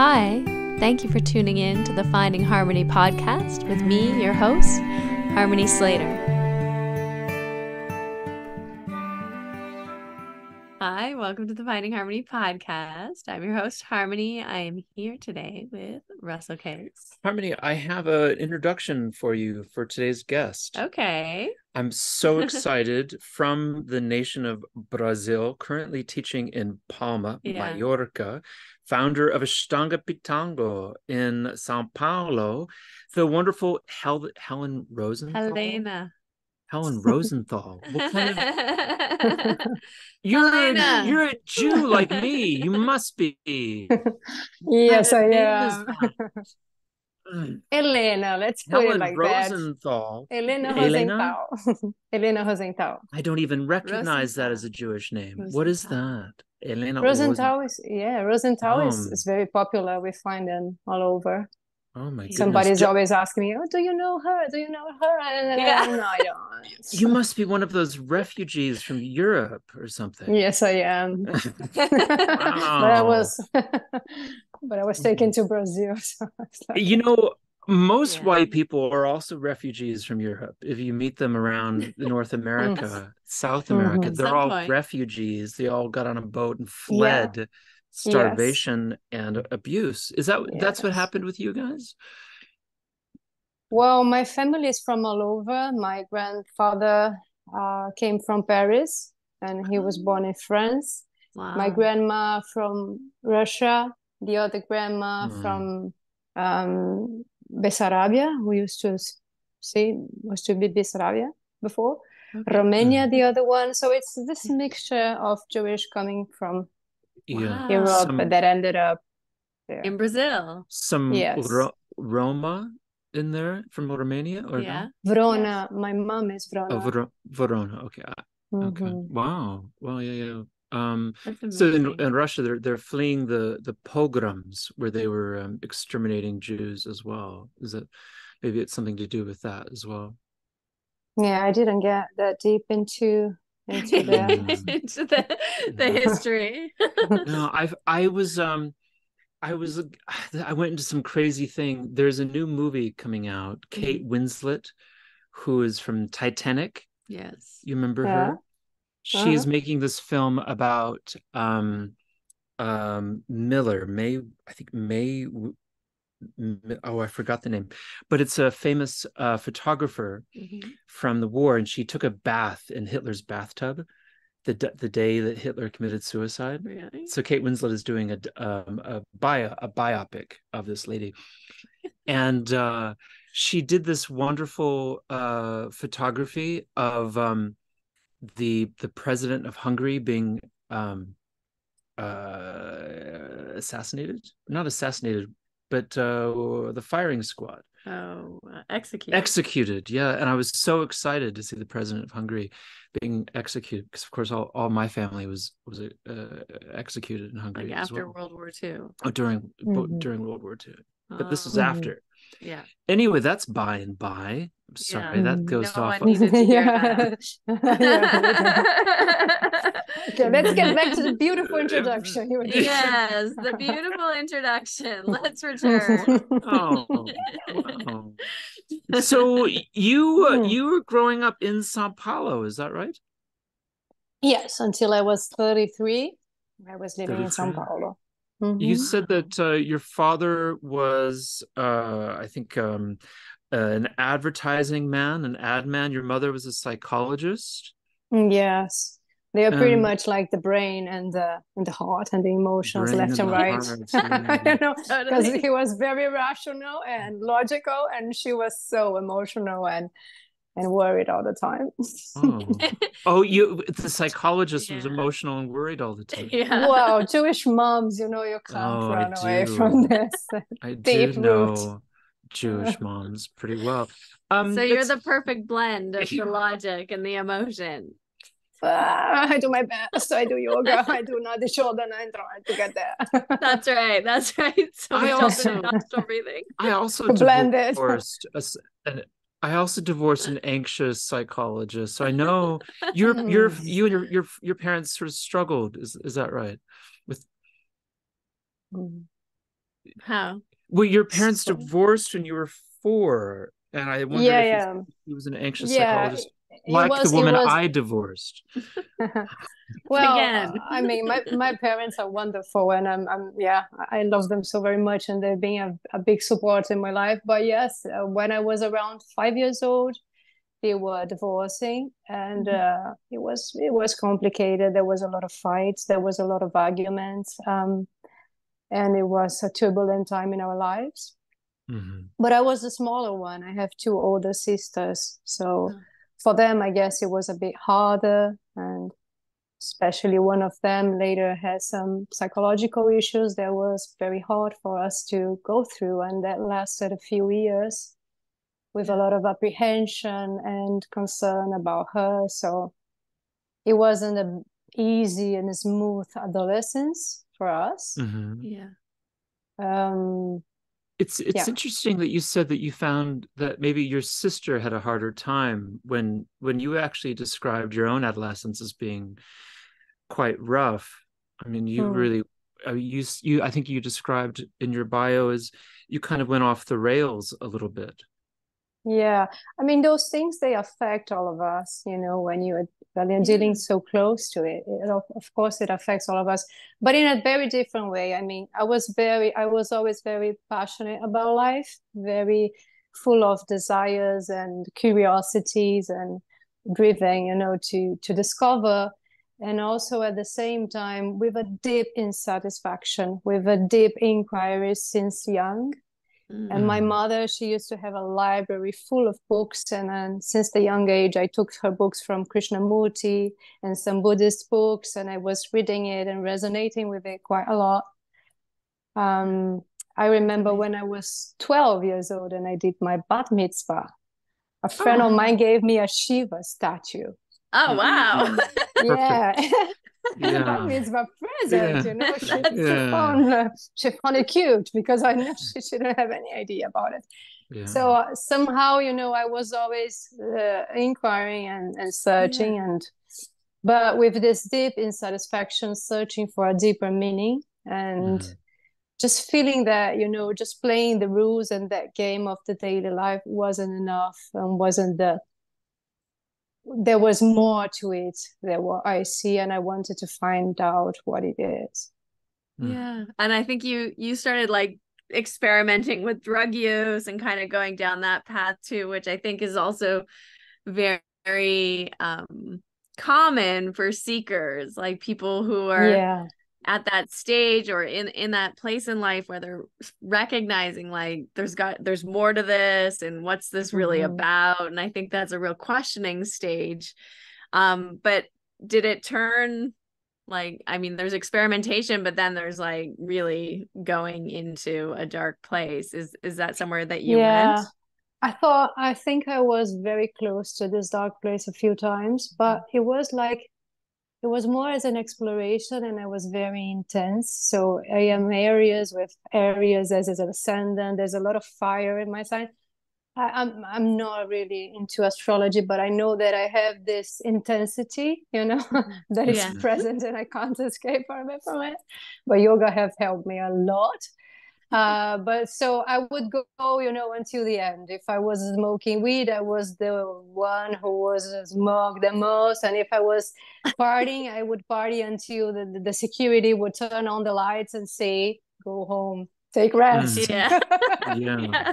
Hi, thank you for tuning in to the Finding Harmony podcast with me, your host, Harmony Slater. Hi, welcome to the Finding Harmony podcast. I'm your host, Harmony. I am here today with Russell Case. Harmony, I have an introduction for you for today's guest. Okay. I'm so excited from the nation of Brazil, currently teaching in Palma, Yeah. Mallorca, founder of Ashtanga Pitango in Sao Paulo, the wonderful Hel- Helen Rosenthal. Helena. Helen Rosenthal. What kind of you're Helena. a, you're a Jew like me. You must be. Yes, I am. That? Mm. Elena, let's put it Helen like that. Rosenthal. Elena Elena? Rosenthal. Elena Rosenthal. I don't even recognize that as a Jewish name. What is that? Elena Rosenthal is yeah, Rosenthal is, Um, is very popular. We find them all over. Oh my. Somebody's Do- always asking me, "Oh, do you know her? Do you know her?" And Yeah. no, I don't. You must be one of those refugees from Europe or something. Yes, I am. but I was, but I was taken to Brazil. So like, you know, most Yeah. white people are also refugees from Europe. If you meet them around North America, South America, Mhm. they're Some all point. refugees. They all got on a boat and fled starvation and abuse. Is that that's what happened with you guys? Well, my family is from all over. My grandfather uh, came from Paris, and he was born in France. Wow. My grandma from Russia, the other grandma Mm. from um, Bessarabia, who used to s- say was to be Bessarabia before. Okay. Romania, the other one. So it's this mixture of Jewish coming from Yeah. Wow. Europe Some- that ended up there. in Brazil. Some Yes. Ro- Roma in there from Romania or Yeah. no? Verona, my mom is Verona. Oh, Ver- Verona. Okay. I- Okay. Wow. Well, yeah, yeah. Um, so in, in Russia, they're they're fleeing the the pogroms where they were um, exterminating Jews as well. Is it maybe it's something to do with that as well? Yeah, I didn't get that deep into into that. Mm. into the the history. No, I've I was um I was I went into some crazy thing. There's a new movie coming out. Kate Winslet, who is from Titanic. yes. You remember Yeah. her? She's Uh-huh. making this film about um um Miller, May I think May W- M- oh I forgot the name. But it's a famous uh photographer Mhm. from the war and she took a bath in Hitler's bathtub the d- the day that Hitler committed suicide. Really? So Kate Winslet is doing a um, a bio a biopic of this lady, and uh, she did this wonderful uh, photography of um, the the president of Hungary being um, uh, assassinated, not assassinated, but uh, the firing squad Oh, uh, execute. executed. Yeah, and I was so excited to see the president of Hungary being executed because, of course, all, all my family was was uh, executed in Hungary like after well. World War II. Oh, during bo- Mhm. during World War II, but this Oh, was Mhm. after. yeah. Anyway, that's by and by. I'm sorry, that Mhm. goes No off. one needed to hear that. Yeah. Okay, let's get back to the beautiful introduction you were doing. yes, the beautiful introduction. Let's return. Oh, wow. So you uh, Hmm. you were growing up in Sao Paulo, is that right? Yes, until I was 33, I was living in São Paulo. You Mhm. said that uh, your father was, uh, I think, um, an advertising man, an ad man. Your mother was a psychologist. Mm, Yes, they are pretty Um, much like the brain and the and the heart and the emotions left and and right. heart, I don't know because Totally. he was very rational and logical, and she was so emotional and and worried all the time. Oh, oh, you the psychologist was emotional and worried all the time. yeah. Wow, Jewish moms, you know you can't Oh, I run away from this. I do Deep root. know Jewish moms pretty well. Um, So you're the perfect blend of the logic and the emotion. Ah, I do my best. I do yoga. I do not the shoulder and I'm trying to get there. That's right. That's right. So I we also- also nostril breathing. I also Blended. divorced a s an I also divorced an anxious psychologist. So I know your your you and your your your parents sort of struggled. Is is that right? With. How? Well, your parents divorced when you were four, and I wonder yeah, if yeah. he was an anxious Yeah, psychologist, it like was- the woman was- I divorced. well Again. i mean my, my parents are wonderful and I'm, I'm yeah i love them so very much and they've been a, a big support in my life but yes uh, when i was around five years old they were divorcing and Mm-hmm. uh, it was it was complicated there was a lot of fights there was a lot of arguments um, and it was a turbulent time in our lives Mhm. but I was the smaller one. I have two older sisters. So Oh. For them, I guess it was a bit harder. And especially one of them later had some psychological issues that was very hard for us to go through. And that lasted a few years with a lot of apprehension and concern about her. So it wasn't an easy and smooth adolescence for us. Mhm. Yeah. Um, It's it's Yeah. interesting that you said that you found that maybe your sister had a harder time when when you actually described your own adolescence as being quite rough. I mean, you Hmm. really uh, you you I think you described in your bio as you kind of went off the rails a little bit. Yeah, I mean those things they affect all of us, you know, when you're when you're dealing mm-hmm. so close to it. It of of course it affects all of us, but in a very different way. I mean, I was very I was always very passionate about life, very full of desires and curiosities and driven, you know, to to discover and also at the same time with a deep insatisfaction, with a deep inquiry since young. And my Mhm. mother, she used to have a library full of books. And then since the young age, I took her books from Krishnamurti and some Buddhist books, and I was reading it and resonating with it quite a lot. Um, I remember when I was 12 years old and I did my bat mitzvah. A friend of Oh. mine gave me a Shiva statue. Oh wow. Yeah. Yeah. Bat mitzvah present, Yeah. you know. She, she, Yeah. found, uh, she found it cute because I know she, she didn't have any idea about it. Yeah. So uh, somehow, you know, I was always uh, inquiring and, and searching, Yeah. and but with this deep insatisfaction, searching for a deeper meaning, and Mhm. just feeling that, you know, just playing the rules and that game of the daily life wasn't enough and wasn't the. There was more to it than what I see, and I wanted to find out what it is. Mm. Yeah. And I think you you started like experimenting with drug use and kind of going down that path too, which I think is also very, very um common for seekers, like people who are Yeah, at that stage or in in that place in life where they're recognizing like there's got there's more to this and what's this really Mhm. about? And i think that's a real questioning stage. Um but did it turn like i mean there's experimentation but then there's like really going into a dark place. Is is that somewhere that you Yeah. went? I thought, I think I was very close to this dark place a few times, but it was like, it was more as an exploration and it was very intense. So I am Aries with Aries as an ascendant. There's a lot of fire in my sign. I, I'm I'm not really into astrology, but I know that I have this intensity, you know, that is Yeah. present and I can't escape from it from it. But yoga have helped me a lot. Uh, but so I would go, you know, until the end. If I was smoking weed, I was the one who was smoked the most. And if I was partying, I would party until the, the, the security would turn on the lights and say, go home, take rest. yeah Yeah. yeah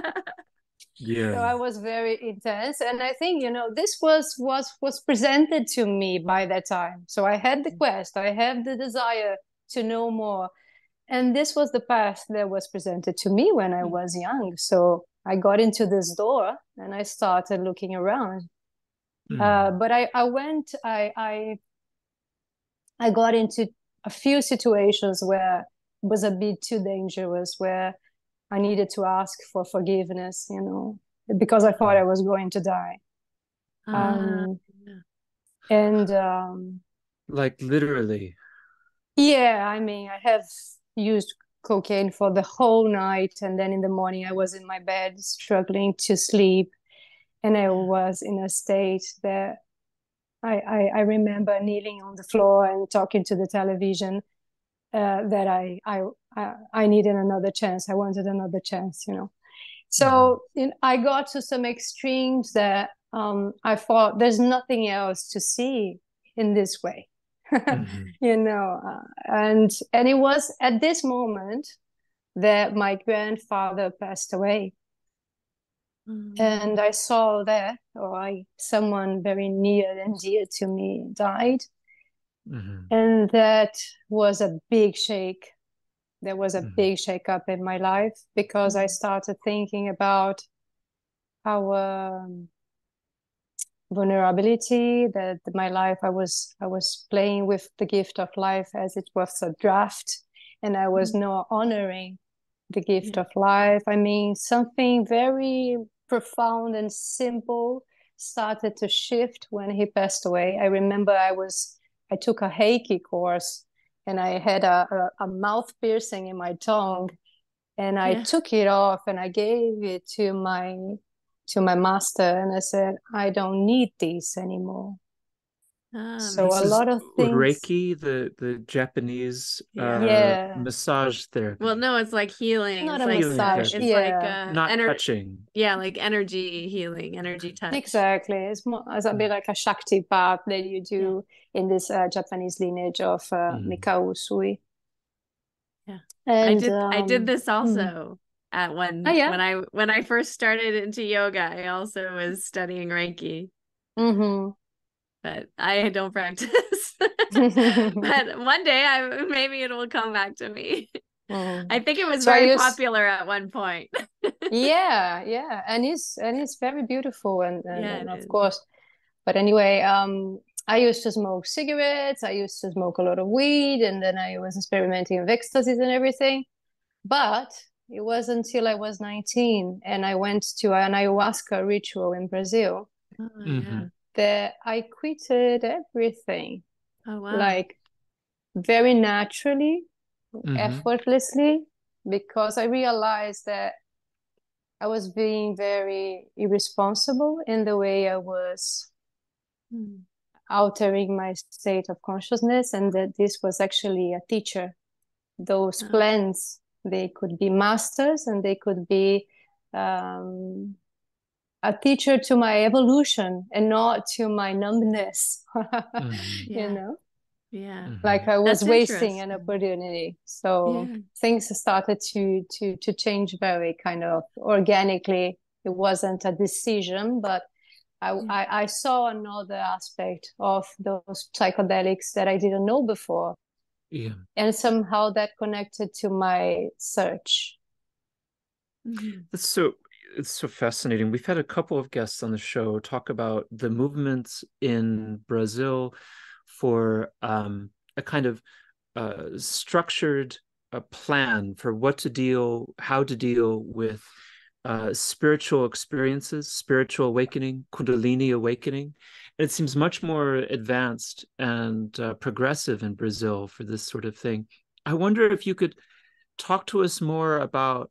Yeah. So I was very intense, and I think you know this was was was presented to me by that time. So I had the quest, I had the desire to know more, and this was the path that was presented to me when I was young. So I got into this door and I started looking around. Mm. Uh, but I I went I I I got into a few situations where it was a bit too dangerous, where I needed to ask for forgiveness, you know, because I thought I was going to die. Um, yeah. and um, like literally. yeah, I mean, I have used cocaine for the whole night, and then in the morning I was in my bed struggling to sleep, and I was in a state that I I, I remember kneeling on the floor and talking to the television. Uh, that I I I, I needed another chance. I wanted another chance, you know. So mm-hmm. in, I got to some extremes that um, I thought there's nothing else to see in this way, mm-hmm. you know. Uh, and and it was at this moment that my grandfather passed away. Mm-hmm. And I saw that, or I, someone very near and dear to me died. Mm-hmm. And that was a big shake. There was a mm-hmm. big shake up in my life because I mm-hmm. started thinking about our um, vulnerability that my life i was i was playing with the gift of life as it was a draft and i was mm-hmm. not honoring the gift yeah. of life i mean something very profound and simple started to shift when he passed away i remember i was I took a Reiki course and I had a, a, a mouth piercing in my tongue and I yeah. took it off and I gave it to my to my master and I said, I don't need these anymore. Um, so a lot of things Reiki, the the Japanese yeah. Uh, yeah. massage therapy. Well, no, it's like healing. Not it's a like, massage. It's yeah. like uh, not ener- touching. Yeah, like energy healing, energy touch. Exactly. It's more as a bit like a Shaktipat that you do yeah. in this uh, Japanese lineage of uh, mm. Mikao Usui. Yeah, and I did. Um, I did this mm. also. At when oh, yeah? when I when I first started into yoga, I also was studying Reiki. Mm-hmm but I don't practice. but one day I maybe it will come back to me. Mm. I think it was so very popular at one point. yeah, yeah, and it's and it's very beautiful and, and, yeah, and of is. course. But anyway, um, I used to smoke cigarettes. I used to smoke a lot of weed, and then I was experimenting with ecstasies and everything. But it was until I was 19 and I went to an ayahuasca ritual in Brazil. Oh, mm-hmm that I quitted everything. Oh, wow. Like very naturally, mm-hmm. effortlessly, because I realized that I was being very irresponsible in the way I was mm. altering my state of consciousness, and that this was actually a teacher. Those oh. plans, they could be masters and they could be um, a teacher to my evolution and not to my numbness mm-hmm. you know yeah mm-hmm. like i was That's wasting an opportunity so yeah. things started to to to change very kind of organically it wasn't a decision but I, yeah. I, I saw another aspect of those psychedelics that i didn't know before yeah and somehow that connected to my search mm-hmm. that's so it's so fascinating. We've had a couple of guests on the show talk about the movements in Brazil for um, a kind of uh, structured uh, plan for what to deal, how to deal with uh, spiritual experiences, spiritual awakening, Kundalini awakening. It seems much more advanced and uh, progressive in Brazil for this sort of thing. I wonder if you could talk to us more about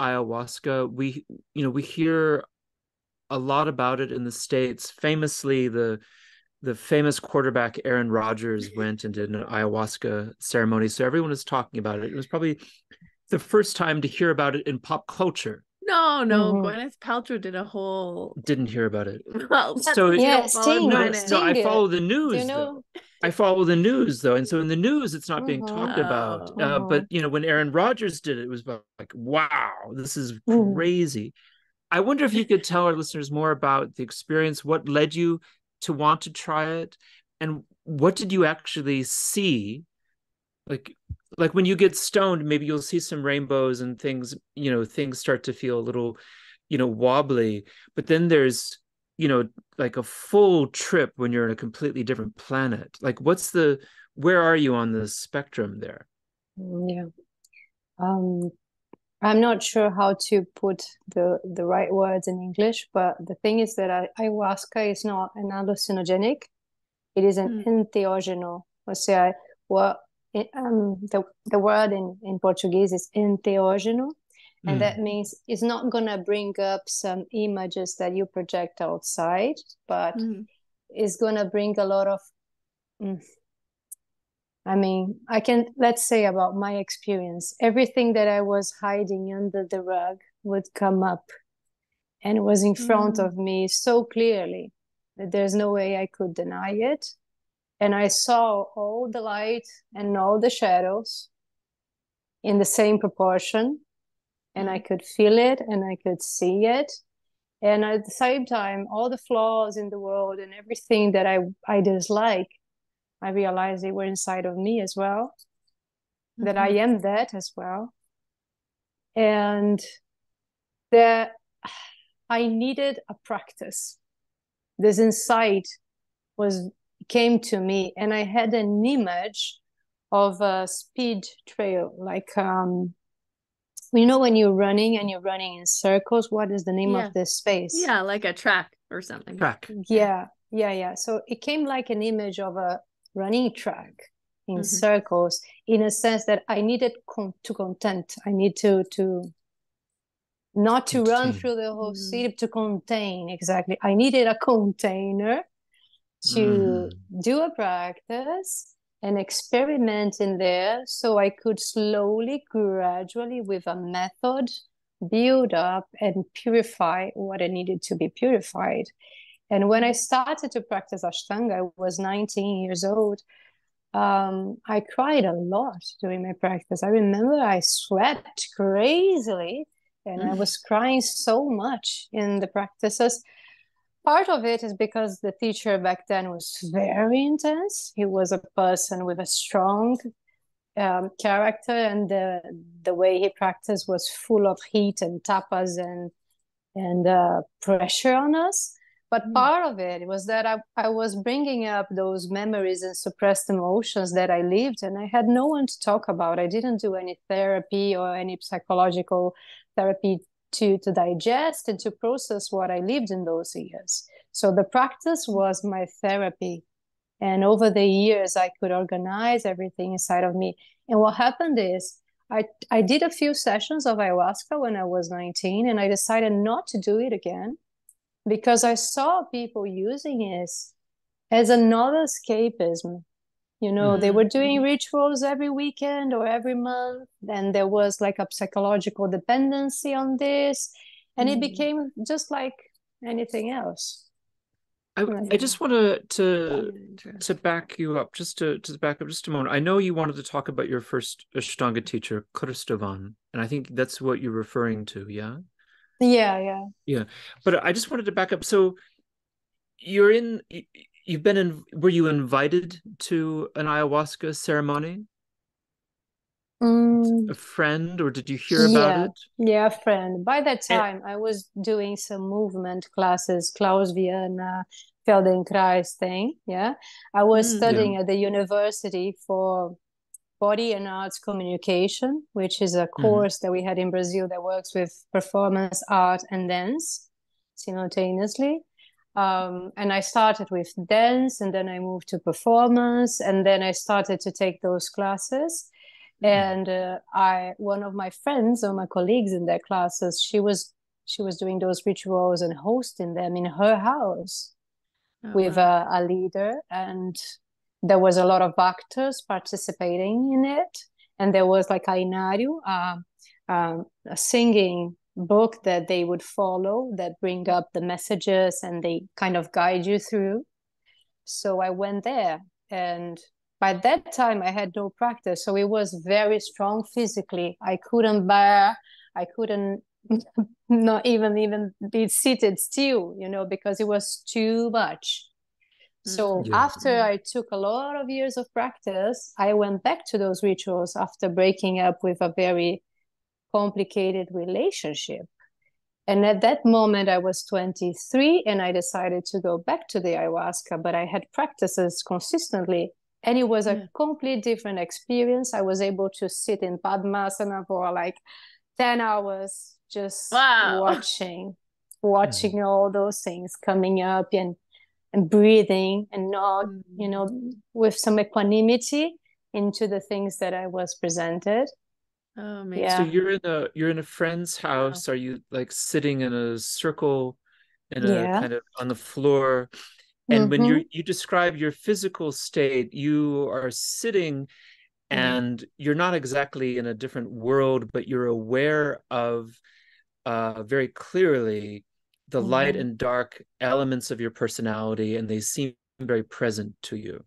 ayahuasca. We you know we hear a lot about it in the states. Famously the the famous quarterback Aaron Rodgers went and did an ayahuasca ceremony. So everyone is talking about it. It was probably the first time to hear about it in pop culture no, no, mm-hmm. Gwyneth Paltrow did a whole. Didn't hear about it. Well, so yeah, Sting, no, Sting so I follow the news. you know? I follow the news though, and so in the news, it's not being mm-hmm. talked about. Uh, mm-hmm. but you know, when Aaron Rodgers did it, it was like, wow, this is mm. crazy. I wonder if you could tell our listeners more about the experience. What led you to want to try it, and what did you actually see? Like like when you get stoned maybe you'll see some rainbows and things you know things start to feel a little you know wobbly. But then there's you know like a full trip when you're in a completely different planet. Like what's the where are you on the spectrum there? Mm, yeah. Um i'm not sure how to put the the right words in english but the thing is that ayahuasca is not an hallucinogenic. It is an mm. entheogenal. Or say what um, the, the word in, in Portuguese is enteógeno, and mm. that means it's not going to bring up some images that you project outside, but mm. it's going to bring a lot of mm, I mean, I can, let's say about my experience, everything that I was hiding under the rug would come up and was in front mm. of me so clearly that there's no way I could deny it. And I saw all the light and all the shadows in the same proportion. And I mm. could feel it and I could see it. And at the same time, all the flaws in the world and everything that I, I dislike I realized they were inside of me as well, mm-hmm. that I mm-hmm. am that as well. And that I needed a practice. This insight was came to me and I had an image of a speed trail, like um you know when you're running and you're running in circles, what is the name yeah. of this space? Yeah, like a track or something. Track. Yeah, yeah, yeah. So it came like an image of a running track in mm-hmm. circles in a sense that I needed con- to content. I need to to not to contain. run through the whole mm. city to contain exactly. I needed a container to mm. do a practice and experiment in there so I could slowly, gradually, with a method, build up and purify what I needed to be purified. And when I started to practice Ashtanga, I was 19 years old. Um, I cried a lot during my practice. I remember I sweat crazily and I was crying so much in the practices. Part of it is because the teacher back then was very intense. He was a person with a strong um, character, and the the way he practiced was full of heat and tapas and and uh, pressure on us. But mm. part of it was that I, I was bringing up those memories and suppressed emotions that I lived, and I had no one to talk about. I didn't do any therapy or any psychological therapy to, to digest and to process what I lived in those years. So the practice was my therapy. And over the years, I could organize everything inside of me. And what happened is, I, I did a few sessions of ayahuasca when I was 19, and I decided not to do it again because I saw people using it as another escapism. You know, mm-hmm. they were doing rituals every weekend or every month, and there was like a psychological dependency on this, and mm-hmm. it became just like anything else. I, I just want to to to back you up just to to back up just a moment. I know you wanted to talk about your first Ashtanga teacher, Kristovan, and I think that's what you're referring to. Yeah. Yeah, yeah. Yeah. But I just wanted to back up. So you're in you've been in were you invited to an ayahuasca ceremony? Mm. A friend or did you hear about it? Yeah, a friend. By that time and... I was doing some movement classes, Klauss Vianna, Feldenkrais thing. Yeah. I was mm, studying yeah. at the university for body and arts communication, which is a mm-hmm. course mm-hmm. that we had in Brazil that works with performance, art, and dance simultaneously. Um, and I started with dance, and then I moved to performance, and then I started to take those classes. Mm-hmm. And uh, I, one of my friends or my colleagues in their classes, she was she was doing those rituals and hosting them in her house oh, with wow. a, a leader, and there was a lot of actors participating in it and there was like a hinário, uh, uh, a singing book that they would follow that bring mm-hmm. up the messages and they kind of guide you through. So i went there and by that time i had no practice. So it was very strong physically. I couldn't bear i couldn't not even even be seated still you know because it was too much. So mm-hmm. yeah. after I took a lot of years of practice, I went back to those rituals after breaking up with a very complicated relationship. And at that moment, I was 23 and I decided to go back to the ayahuasca, but I had practices consistently. And it was a yeah. complete different experience. I was able to sit in Padmasana for like 10 hours, just wow. watching, watching mm. all those things coming up and and breathing and not mm. you know with some equanimity into the things that i was presented oh man yeah. so you're in a you're in a friend's house wow. are you like sitting in a circle in a yeah. kind of on the floor and mm-hmm. when you you describe your physical state you are sitting and you're not exactly in a different world but you're aware of uh, very clearly the mm-hmm. light and dark elements of your personality and they seem very present to you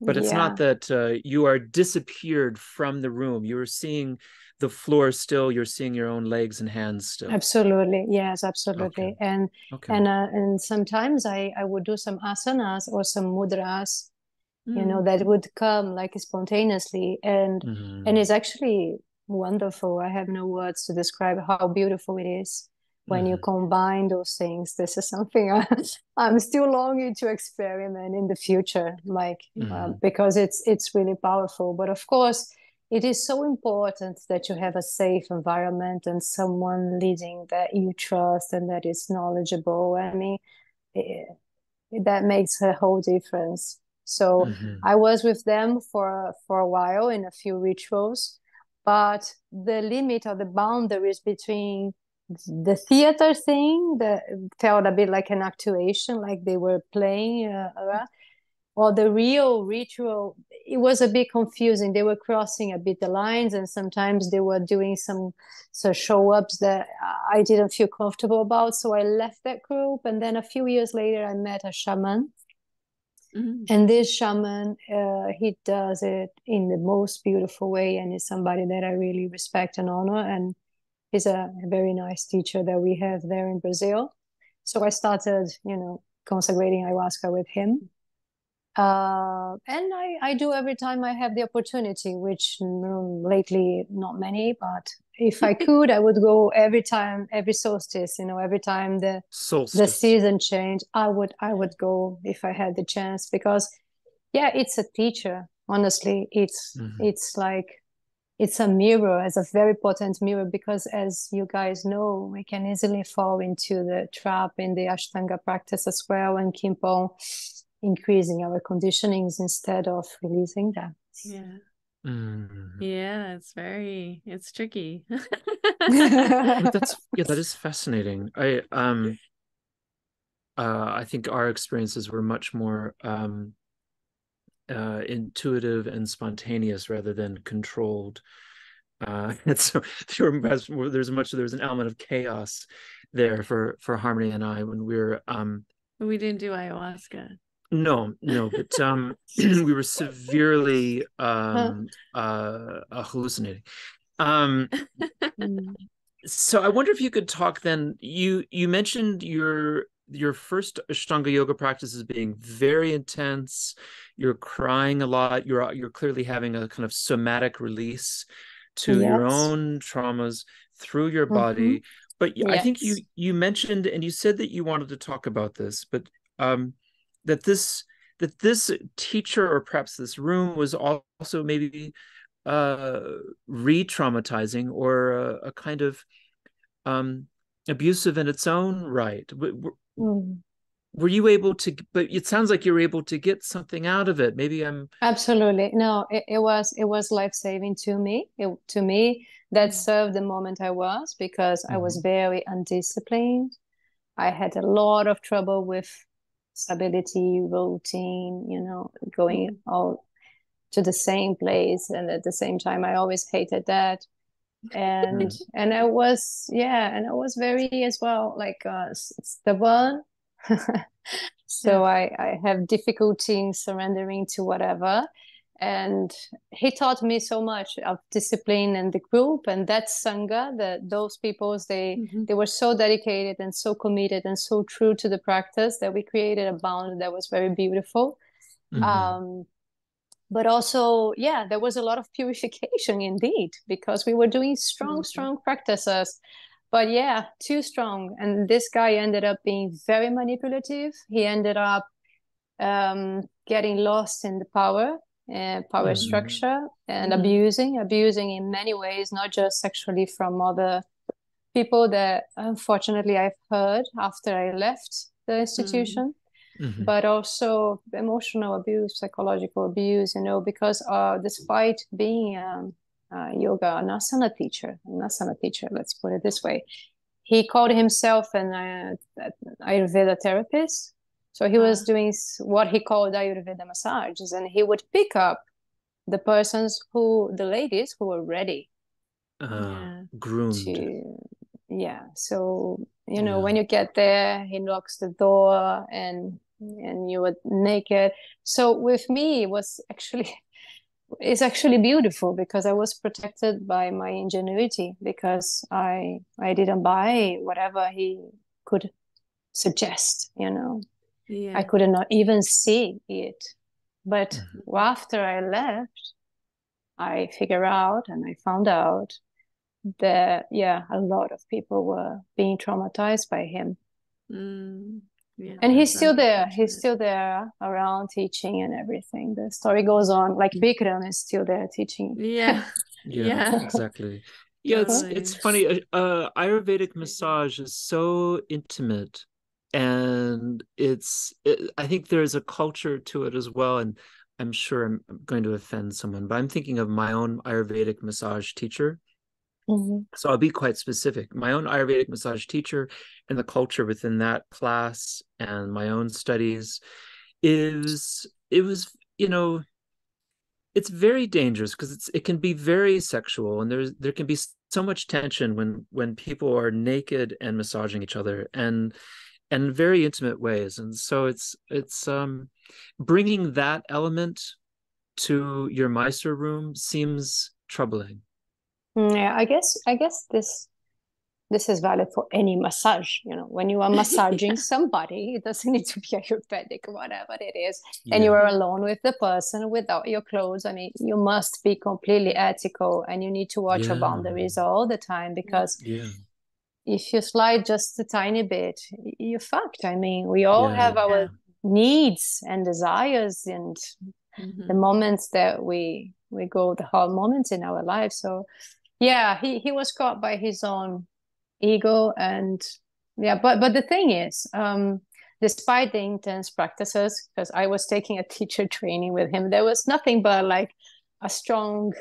but it's yeah. not that uh, you are disappeared from the room you are seeing the floor still you're seeing your own legs and hands still absolutely yes absolutely okay. and okay. and uh, and sometimes i i would do some asanas or some mudras mm. you know that mm. would come like spontaneously and mm-hmm. and it's actually wonderful i have no words to describe how beautiful it is when mm-hmm. you combine those things this is something I, am still longing to experiment in the future like uh, mm-hmm. uh, because it's it's really powerful but of course it is so important that you have a safe environment and someone leading that you trust and that is knowledgeable i mean it, that makes a whole difference so mm-hmm. i was with them for for a while in a few rituals but the limit or the boundaries between the theater thing that felt a bit like an actuation like they were playing uh, or the real ritual it was a bit confusing. They were crossing a bit the lines and sometimes they were doing some so show ups that i didn't feel comfortable about so i left that group. And then a few years later i met a shaman. Mm-hmm. and this shaman uh, he does it in the most beautiful way and is somebody that i really respect and honor. And he's a, very nice teacher that we have there in brazil so i started you know consecrating ayahuasca with him uh, and I, I do every time I have the opportunity, which mm, lately not many, but if I could, I would go every time, every solstice. You know, every time the solstice. the season change, I would I would go if I had the chance because, yeah, it's a teacher. Honestly, it's mm-hmm. it's like it's a mirror, as a very potent mirror, because as you guys know, we can easily fall into the trap in the Ashtanga practice as well and Qigong increasing our conditionings instead of releasing them. Yeah. Mm. Yeah, it's very it's tricky. that's yeah, that is fascinating. I um uh I think our experiences were much more um uh intuitive and spontaneous rather than controlled. Uh and so there there's much there's an element of chaos there for for Harmony and I when we were um we didn't do ayahuasca. No, no, but um, we were severely um, uh, uh, hallucinating. Um, so I wonder if you could talk then. You you mentioned your your first Ashtanga yoga practice is being very intense. You're crying a lot. You're you're clearly having a kind of somatic release to yes. your own traumas through your body. Mm-hmm. But yes. I think you you mentioned and you said that you wanted to talk about this, but um, that this that this teacher or perhaps this room was also maybe uh, re-traumatizing or a, a kind of um, abusive in its own right. Were, mm. were you able to? But it sounds like you were able to get something out of it. Maybe I'm absolutely no. It, it was it was life saving to me. It, to me, that mm. served the moment I was because mm-hmm. I was mm-hmm. very undisciplined. I had a lot of trouble with stability, routine, you know, going mm-hmm. all to the same place. And at the same time, I always hated that. And mm. and I was yeah, and I was very as well like uh, stubborn. so yeah. I I have difficulty in surrendering to whatever and he taught me so much of discipline and the group and that sangha that those peoples they mm-hmm. they were so dedicated and so committed and so true to the practice that we created a bond that was very beautiful mm-hmm. um, but also yeah there was a lot of purification indeed because we were doing strong mm-hmm. strong practices but yeah too strong and this guy ended up being very manipulative he ended up um, getting lost in the power uh, power mm-hmm. structure and mm-hmm. abusing abusing in many ways not just sexually from other people that unfortunately i've heard after i left the institution mm-hmm. but also emotional abuse psychological abuse you know because uh, despite being um, a yoga an asana teacher an asana teacher let's put it this way he called himself an uh, ayurveda therapist So he was doing what he called Ayurveda massages, and he would pick up the persons who, the ladies who were ready. Uh, yeah. Groomed. To, yeah. So you know, yeah. when you get there, he knocks the door, and and you were naked. So with me, it was actually it's actually beautiful because I was protected by my ingenuity because I I didn't buy whatever he could suggest, you know. Yeah. I could not even see it. But mm-hmm. after I left, I figured out and I found out that yeah, a lot of people were being traumatized by him. Mm. Yeah, and he's still there. He's still there around teaching and everything. The story goes on. Like Bikram is still there teaching. Yeah. yeah, yeah. exactly. Yeah, it's it's funny. Uh, uh, Ayurvedic massage is so intimate, and it's. It, I think there's a culture to it as well, and I'm sure I'm going to offend someone, but I'm thinking of my own Ayurvedic massage teacher, Mm-hmm. So I'll be quite specific. My own Ayurvedic massage teacher and the culture within that class and my own studies is it was, you know, it's very dangerous because it's it can be very sexual and there's there can be so much tension when when people are naked and massaging each other and and very intimate ways and so it's it's um bringing that element to your Mysore room seems troubling yeah, I guess I guess this this is valid for any massage. You know, when you are massaging somebody, it doesn't need to be Ayurvedic, whatever it is, yeah. and you are alone with the person without your clothes. I mean, you must be completely ethical, and you need to watch yeah. your boundaries all the time because. Yeah. If you slide just a tiny bit, you're fucked. I mean, we all have our needs and desires and mm-hmm. the moments that we we go the hard moments in our lives. So yeah he he was caught by his own ego and yeah but but the thing is um despite the intense practices because i was taking a teacher training with him there was nothing but like a strong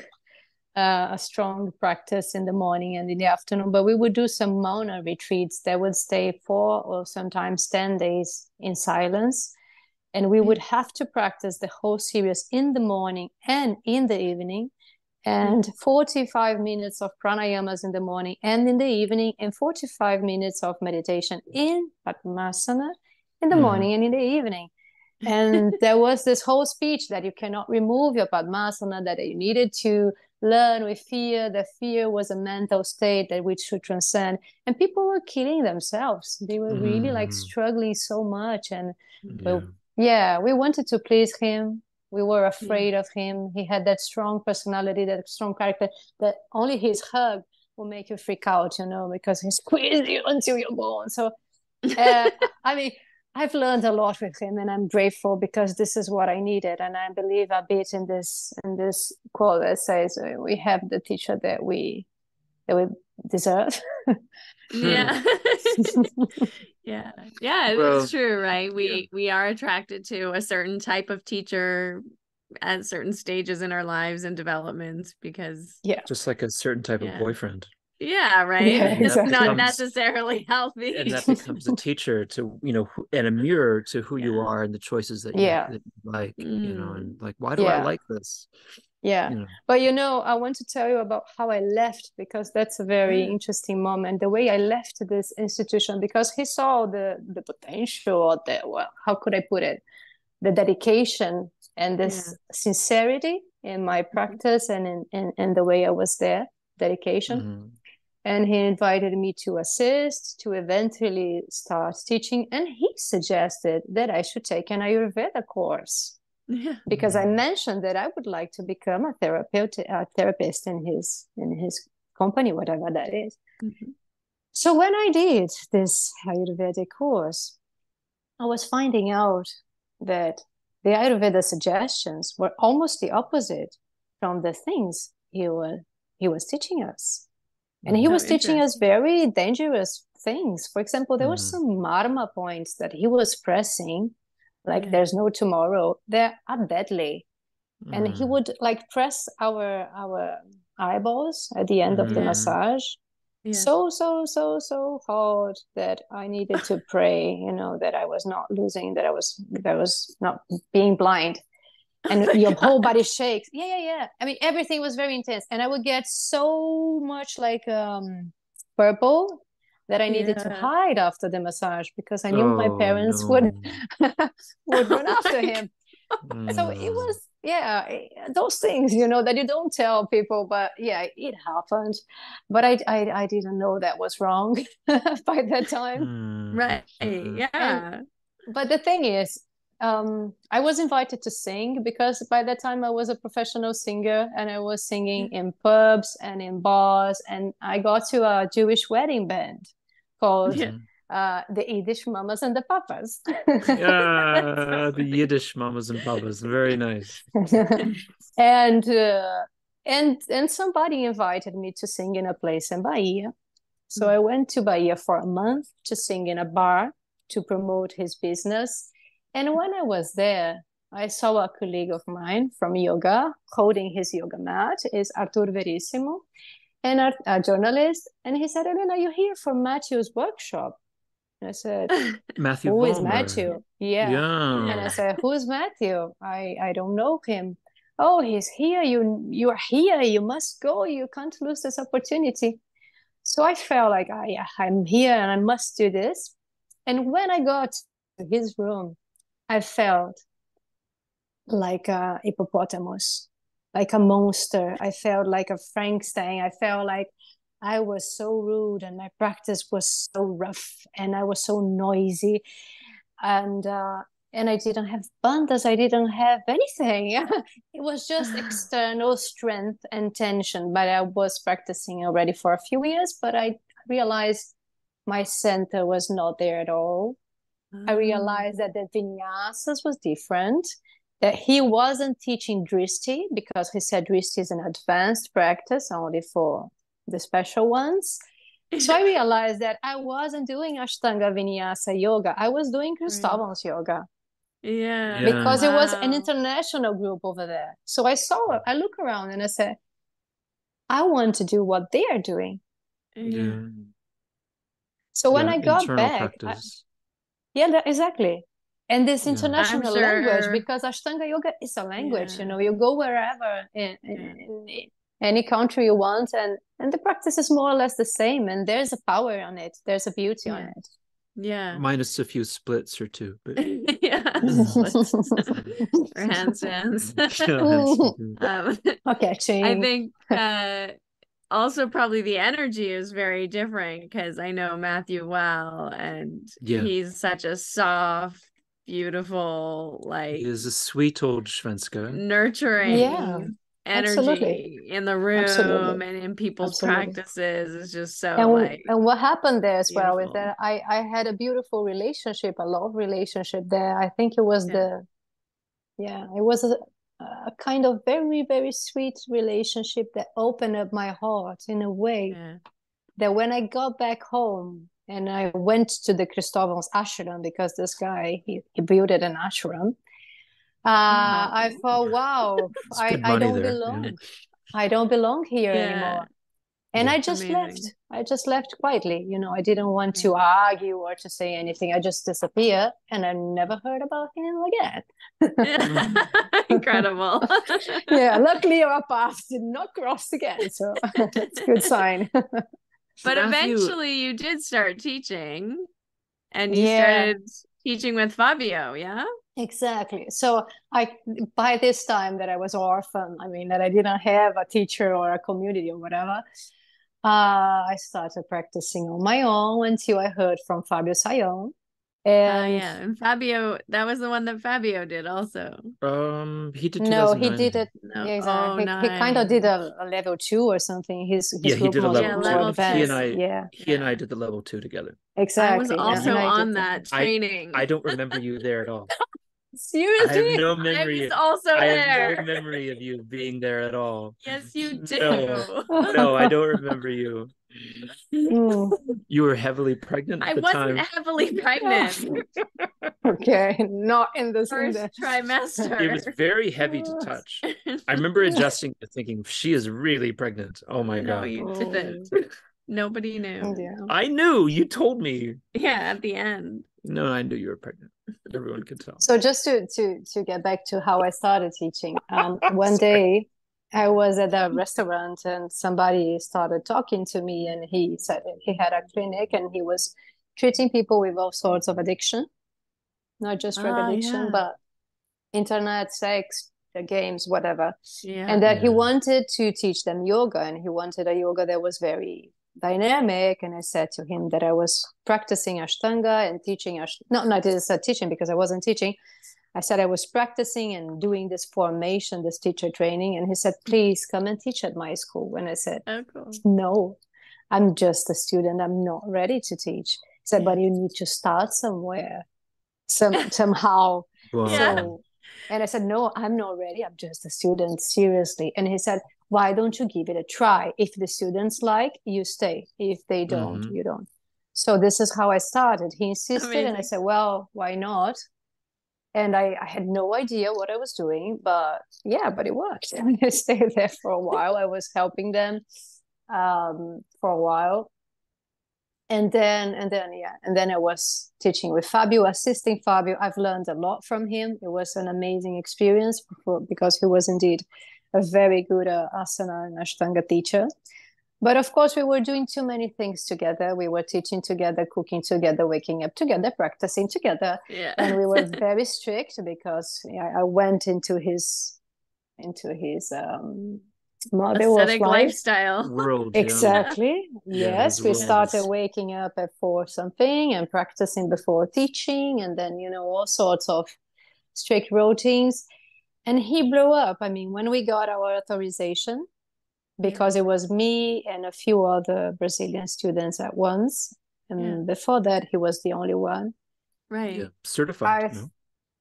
uh, a strong practice in the morning and in the afternoon but we would do some mauna retreats that would stay four or sometimes 10 days in silence. And we would have to practice the whole series in the morning and in the evening and 45 minutes of pranayamas in the morning and in the evening and 45 minutes of meditation in padmasana in the mm. morning and in the evening and there was this whole speech that you cannot remove your padmasana that you needed to learn with fear that fear was a mental state that we should transcend and people were killing themselves they were really like mm. struggling so much and yeah. yeah we wanted to please him we were afraid yeah. of him. He had that strong personality that strong character that only his hug will make you freak out you know because he squeezes you until you're born so uh, i mean i've learned a lot with him and i'm grateful because this is what i needed. And i believe a bit in this in this quote that says uh, we have the teacher that we that we deserve yeah yeah yeah well, it's true right we yeah. we are attracted to a certain type of teacher at certain stages in our lives and development because yeah just like a certain type yeah. of boyfriend yeah right yeah, exactly. not becomes, necessarily healthy and that becomes a teacher to you know and a mirror to who yeah. you are and the choices that you, yeah. that you like mm. you know mm. and like why do i like this yeah you know. but you know i want to tell you about how i left because that's a very mm. interesting moment the way i left this institution because he saw the the potential the well how could i put it the dedication and this yeah. sincerity in my mm-hmm. practice and in, in, in the way i was there dedication mm-hmm. and he invited me to assist to eventually start teaching and he suggested that i should take an ayurveda course yeah. because I mentioned that I would like to become a therapeutic a therapist in his in his company, whatever that is. Mm-hmm. So when I did this Ayurvedic course, I was finding out that the Ayurveda suggestions were almost the opposite from the things he was he was teaching us. And he was teaching us very dangerous things. For example, there mm. were some marma points that he was pressing like yeah. there's no tomorrow they are deadly mm. and he mm. would like press our our eyeballs at the end of the mm. massage Yeah. so so so so hard that I needed to pray, you know, that I was not losing, that I was that I was not being blind. And your whole body shakes. Yeah, yeah, yeah. I mean, everything was very intense. And I would get so much like um purple that I needed to hide after the massage because I knew my Oh, parents no. would would run after him. So it Mm. was, yeah, eh, those things, you know, that you don't tell people, but yeah, it happened. But I, I, I didn't know that was wrong by that time. Mm. Right. Mhm. Yeah. But the thing is, um, I was invited to sing because by that time I was a professional singer and I was singing in pubs and in bars, and I got to a Jewish wedding band called Yeah. uh, the Yiddish Mamas and the Papas. Yeah, the Yiddish mamas and papas. Very nice. and uh, and and somebody invited me to sing in a place in Bahia. So I went to Bahia for a month to sing in a bar to promote his business. And when I was there, I saw a colleague of mine from yoga holding his yoga mat is Artur Verissimo, and a, a uh, journalist. And he said, Elena, you're here for Matthew's workshop. And I said, Matthew Who is Vollmer. Matthew? Yeah. Yeah. And I said, "Who's Matthew? I I don't know him." Oh, he's here. You you are here. You must go. You can't lose this opportunity. So I felt like I I'm here and I must do this. And when I got to his room, I felt like a hippopotamus, like a monster. I felt like a Frankenstein. I felt like I was so rude and my practice was so rough and I was so noisy and uh, and I didn't have bandhas, I didn't have anything. it was just external strength and tension. But I was practicing already for a few years, but I realized my center was not there at all. I realized that the vinyasas was different, that he wasn't teaching drishti because he said drishti is an advanced practice only for the special ones. So I realized that I wasn't doing Ashtanga Vinyasa yoga. I was doing mm. Kristovans yoga Yeah. Yeah. because it was an international group over there. So I saw. I look around and I said, I want to do what they are doing. Yeah. So when Yeah, I got back, I- yeah, that, exactly. And this Yeah. international I'm language, because Ashtanga yoga is a language, you know, you go wherever in, in, Yeah. in any country you want, and and the practice is more or less the same. And there's a power on it. There's a beauty on it. Yeah. minus a few splits or two. But yeah. Or handstands. um, okay, I think uh, also probably the energy is very different because I know Matthew well, and Yeah. he's such a soft, beautiful, like he is a sweet old Schwenska. nurturing Yeah, energy absolutely. in the room Absolutely. and in people's Absolutely. practices is just so and like and what happened there as well is that I I had a beautiful relationship, a love relationship there. I think it was Yeah. the yeah, it was a, a kind of very very sweet relationship that opened up my heart in a way yeah. that when I got back home and I went to the Kristovans ashram because this guy he, he built an ashram. Uh, I Oh. thought, wow, I, I don't there, yeah. belong. I don't belong here Yeah. anymore. And Yeah. I just Amazing. left. I just left quietly. You know, I didn't want to argue or to say anything. I just disappeared and I never heard about him again. Incredible. yeah, luckily our paths did not cross again. So it's a good sign. But eventually you did start teaching and you Yeah. started teaching with Fabio, yeah? Exactly. So I by this time that I was orphan, I mean that I didn't have a teacher or a community or whatever, uh, I started practicing on my own until I heard from Fabio Sayon. Oh And yeah. And Fabio, that was the one that Fabio did also. Um, he did. no, he did it. No. Yeah, exactly. Oh, he, he kind of did a, a level two or something. His his Yeah, he did a was level more two. He and I- yeah, He and I did the level two together. exactly. I was also and I on that training. I don't remember you there at all. Seriously, I have no I memory. was also I there. have no memory of you being there at all. Yes, you do. No. No, I don't remember you. Mm, You were heavily pregnant at I the wasn't time. heavily pregnant. okay, not in this First the trimester. It was very heavy to touch. I remember adjusting to thinking she is really pregnant. Oh my no, god. you Oh. didn't. Nobody knew. Yeah. I knew. You told me. Yeah, at the end. No, I knew you were pregnant. Everyone could tell. So just to to to get back to how I started teaching, um, one day I was at a restaurant and somebody started talking to me, and he said he had a clinic and he was treating people with all sorts of addiction, not just drug Ah, addiction, yeah. but internet, sex, games, whatever. Yeah. and that he wanted to teach them yoga and he wanted a yoga that was very dynamic and i said to him that i was practicing ashtanga and teaching ash no not this uh, teaching because i wasn't teaching i said i was practicing and doing this formation this teacher training and he said please come and teach at my school and i said oh, cool. no i'm just a student i'm not ready to teach he said but you need to start somewhere some somehow Wow. Yeah. so, and I said, no, I'm not ready. I'm just a student, seriously. And he said, why don't you give it a try? If the students like, you stay. If they don't, Mhm. you don't. So this is how I started. He insisted, and I said, well, why not? And I, I had no idea what I was doing, but yeah, but it worked. And I stayed there for a while. I was helping them um, for a while and then and then yeah and then i was teaching with fabio assisting fabio i've learned a lot from him it was an amazing experience because he was indeed a very good uh, asana and ashtanga teacher but of course we were doing too many things together we were teaching together cooking together waking up together practicing together Yeah. and we were very strict because yeah, i went into his into his um model of Aesthetic life lifestyle. World. yeah. Exactly. Yeah, yes, his we rules. started waking up at four something and practicing before teaching, and then you know all sorts of strict routines. And he blew up. I mean, when we got our authorization, because it was me and a few other Brazilian students at once, and Yeah. before that, he was the only one. Right. Yeah. Certified. I've- No?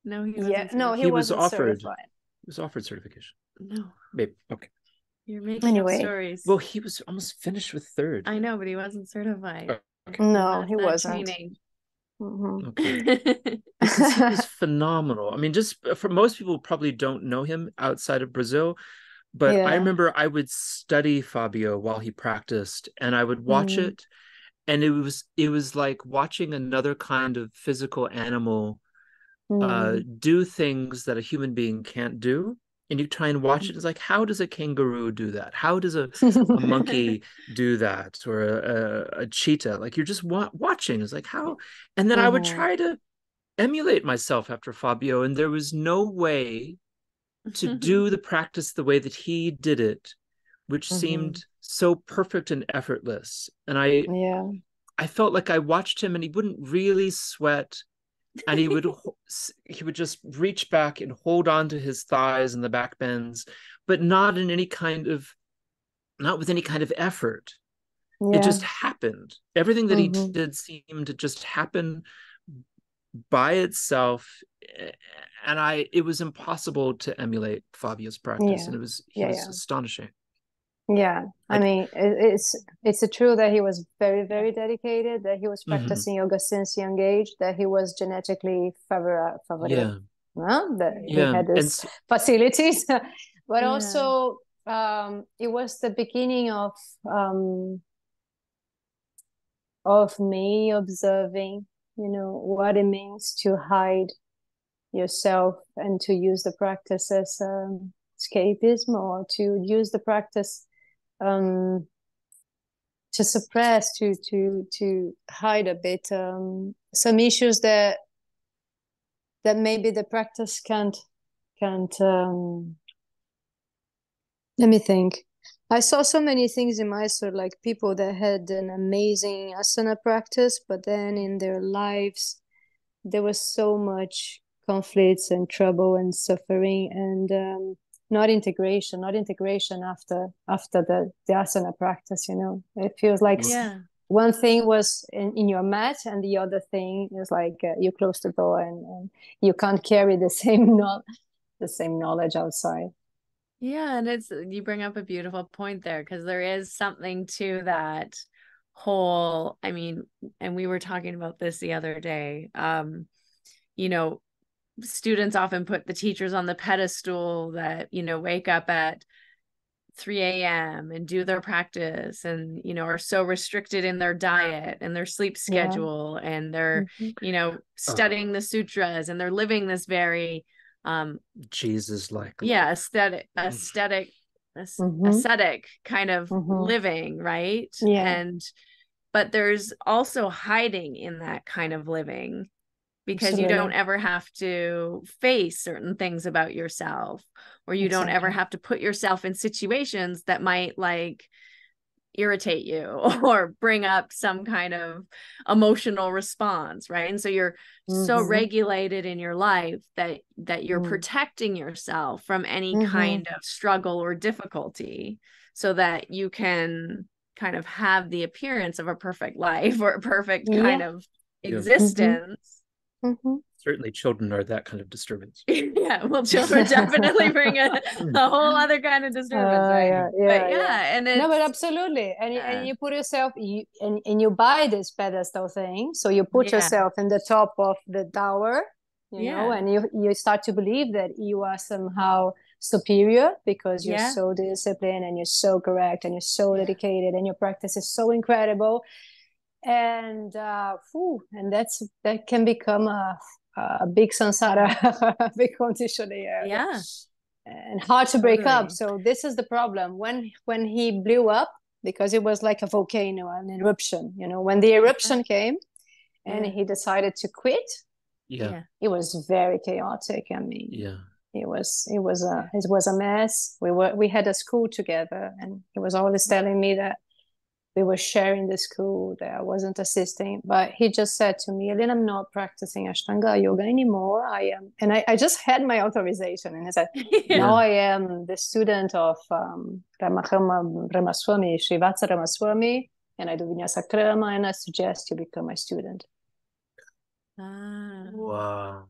No, he Yeah, wasn't no, he, He was wasn't offered. certified. He was offered certification. No, Maybe. Okay. you're making Anyway. stories. Well, he was almost finished with third. I know, but he wasn't certified. Okay. No, That's he that wasn't. training. Mhm. Okay. because he phenomenal. I mean, just uh, for most people probably don't know him outside of Brazil, but I remember I would study Fabio while he practiced, and I would watch Mhm. it, and it was it was like watching another kind of physical animal uh, Mm. do things that a human being can't do. And you try and watch it. It's like, how does a kangaroo do that? How does a, a monkey do that or a, a, a cheetah like you're just wa- watching it's like how and then i would Mhm. try to emulate myself after fabio and there was no way to do the practice the way that he did it which Mhm. seemed so perfect and effortless and i yeah. i felt like i watched him and he wouldn't really sweat and he would he would just reach back and hold on to his thighs and the back bends but not in any kind of not with any kind of effort Yeah. it just happened everything that he Mhm. did seemed to just happen by itself eh, and i it was impossible to emulate fabio's practice Yeah. and it was he Yeah, was yeah. astonishing Yeah, I I- mean, it's it's a true that he was very very dedicated. That he was Mhm. practicing yoga since young age. That he was genetically favor favorite. yeah huh? That he had and these s- facilities, but also um, it was the beginning of um, of me observing, you know, what it means to hide yourself and to use the practice as um, escapism or to use the practice um, to suppress, to to to hide a bit um, some issues that that maybe the practice can't can't. Um, let me think. I saw so many things in Mysore, like people that had an amazing asana practice, but then in their lives there was so much conflicts and trouble and suffering and um, not integration, not integration after after the, the asana practice, you know. It feels like yeah. one thing was in, in your mat and the other thing is like uh, you close the door and, and you can't carry the same not the same knowledge outside. Yeah, and it's you bring up a beautiful point there because there is something to that whole, I mean, and we were talking about this the other day. Um, you know, students often put the teachers on the pedestal that, you know, wake up at 3 a.m. and do their practice and, you know, are so restricted in their diet and their sleep schedule yeah. and they're, mm-hmm. you know, studying the sutras and they're living this very um Jesus like yeah, aesthetic mm. aesthetic mm-hmm. ascetic kind of mm-hmm. living, right? Yeah. And but there's also hiding in that kind of living because Absolutely. you don't ever have to face certain things about yourself or you exactly. don't ever have to put yourself in situations that might like irritate you or bring up some kind of emotional response right and so you're mm-hmm. so regulated in your life that that you're mm protecting yourself from any mm-hmm. kind of struggle or difficulty so that you can kind of have the appearance of a perfect life or a perfect yeah. kind of mm-hmm. existence Mm-hmm. Certainly, children are that kind of disturbance. yeah, well, children definitely bring a, a whole other kind of disturbance, uh, right? Yeah, yeah, but yeah, yeah. and no, but absolutely, and uh, and you put yourself, you and, and you buy this pedestal thing, so you put yeah. yourself in the top of the tower, you yeah. know, and you you start to believe that you are somehow superior because you're yeah. so disciplined and you're so correct and you're so dedicated and your practice is so incredible and uh, whew, and that's that can become a a big samsara, a big condition here. Yeah, and hard to break totally. up. So this is the problem when when he blew up because it was like a volcano, an eruption. You know, when the uh-huh. eruption came, and yeah. he decided to quit. Yeah. it was very chaotic. I mean, yeah, it was it was a it was a mess. We were we had a school together, and he was always telling me that we were sharing the school that I wasn't assisting, but he just said to me, Elena, I'm not practicing Ashtanga yoga anymore. I am, and I, I just had my authorization. And he said, yeah. now I am the student of um, Ramahama Ramaswamy, Srivatsa Ramaswamy, and I do Vinyasa Krama, and I suggest you become my student. Ah. Wow.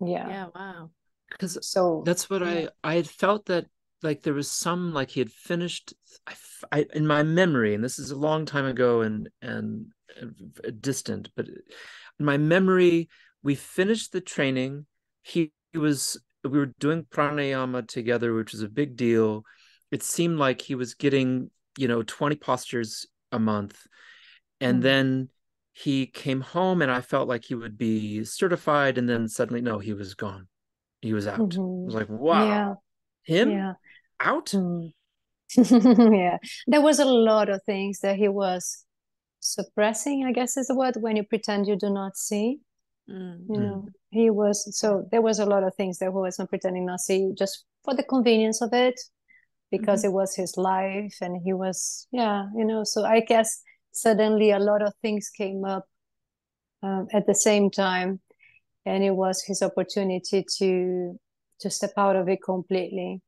Yeah. Yeah, wow. Because so that's what yeah. I I felt that like there was some like he had finished I, I, in my memory and this is a long time ago and and uh, distant but in my memory we finished the training. He, he was we were doing pranayama together which was a big deal. It seemed like he was getting you know 20 postures a month. And mm-hmm. then he came home and i felt like he would be certified and then suddenly no he was gone. He was out. Mm-hmm. i was like wow. Yeah. him? Yeah out mm. yeah there was a lot of things that he was suppressing i guess is the word when you pretend you do not see mm. you know mm. he was so there was a lot of things that he wasn't pretending not see just for the convenience of it because mm-hmm. it was his life and he was yeah you know so i guess suddenly a lot of things came up um, at the same time and it was his opportunity to to step out of it completely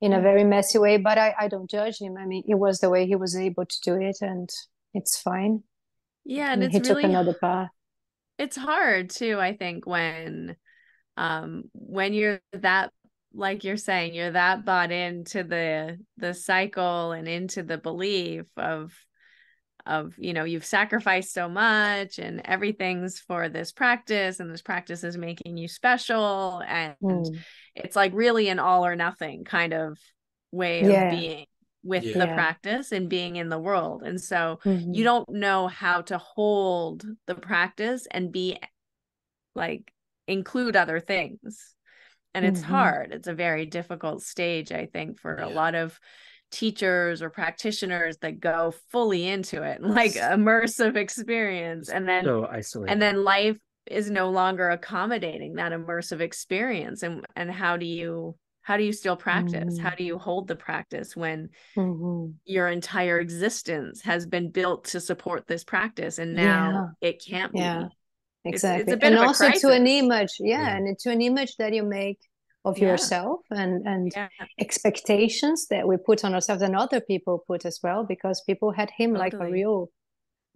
in a very messy way but I, I don't judge him. I mean it was the way he was able to do it and it's fine. Yeah and, and he really, took another path. it's hard too i think when um when you're that like you're saying you're that bought into the the cycle and into the belief of of you know you've sacrificed so much and everything's for this practice and this practice is making you special and mm. it's like really an all or nothing kind of way yeah. of being with yeah. the practice and being in the world and so mm-hmm. you don't know how to hold the practice and be like include other things and it's mm-hmm. hard it's a very difficult stage i think for yeah. a lot of teachers or practitioners that go fully into it like immersive experience and then so isolated. and then life is no longer accommodating that immersive experience and and how do you how do you still practice mm-hmm. how do you hold the practice when mm-hmm. your entire existence has been built to support this practice and now yeah. it can't yeah. be exactly it's, it's and also to an image yeah, yeah, and to an image that you make of yeah. yourself and and yeah. expectations that we put on ourselves and other people put as well because people had him totally. like a real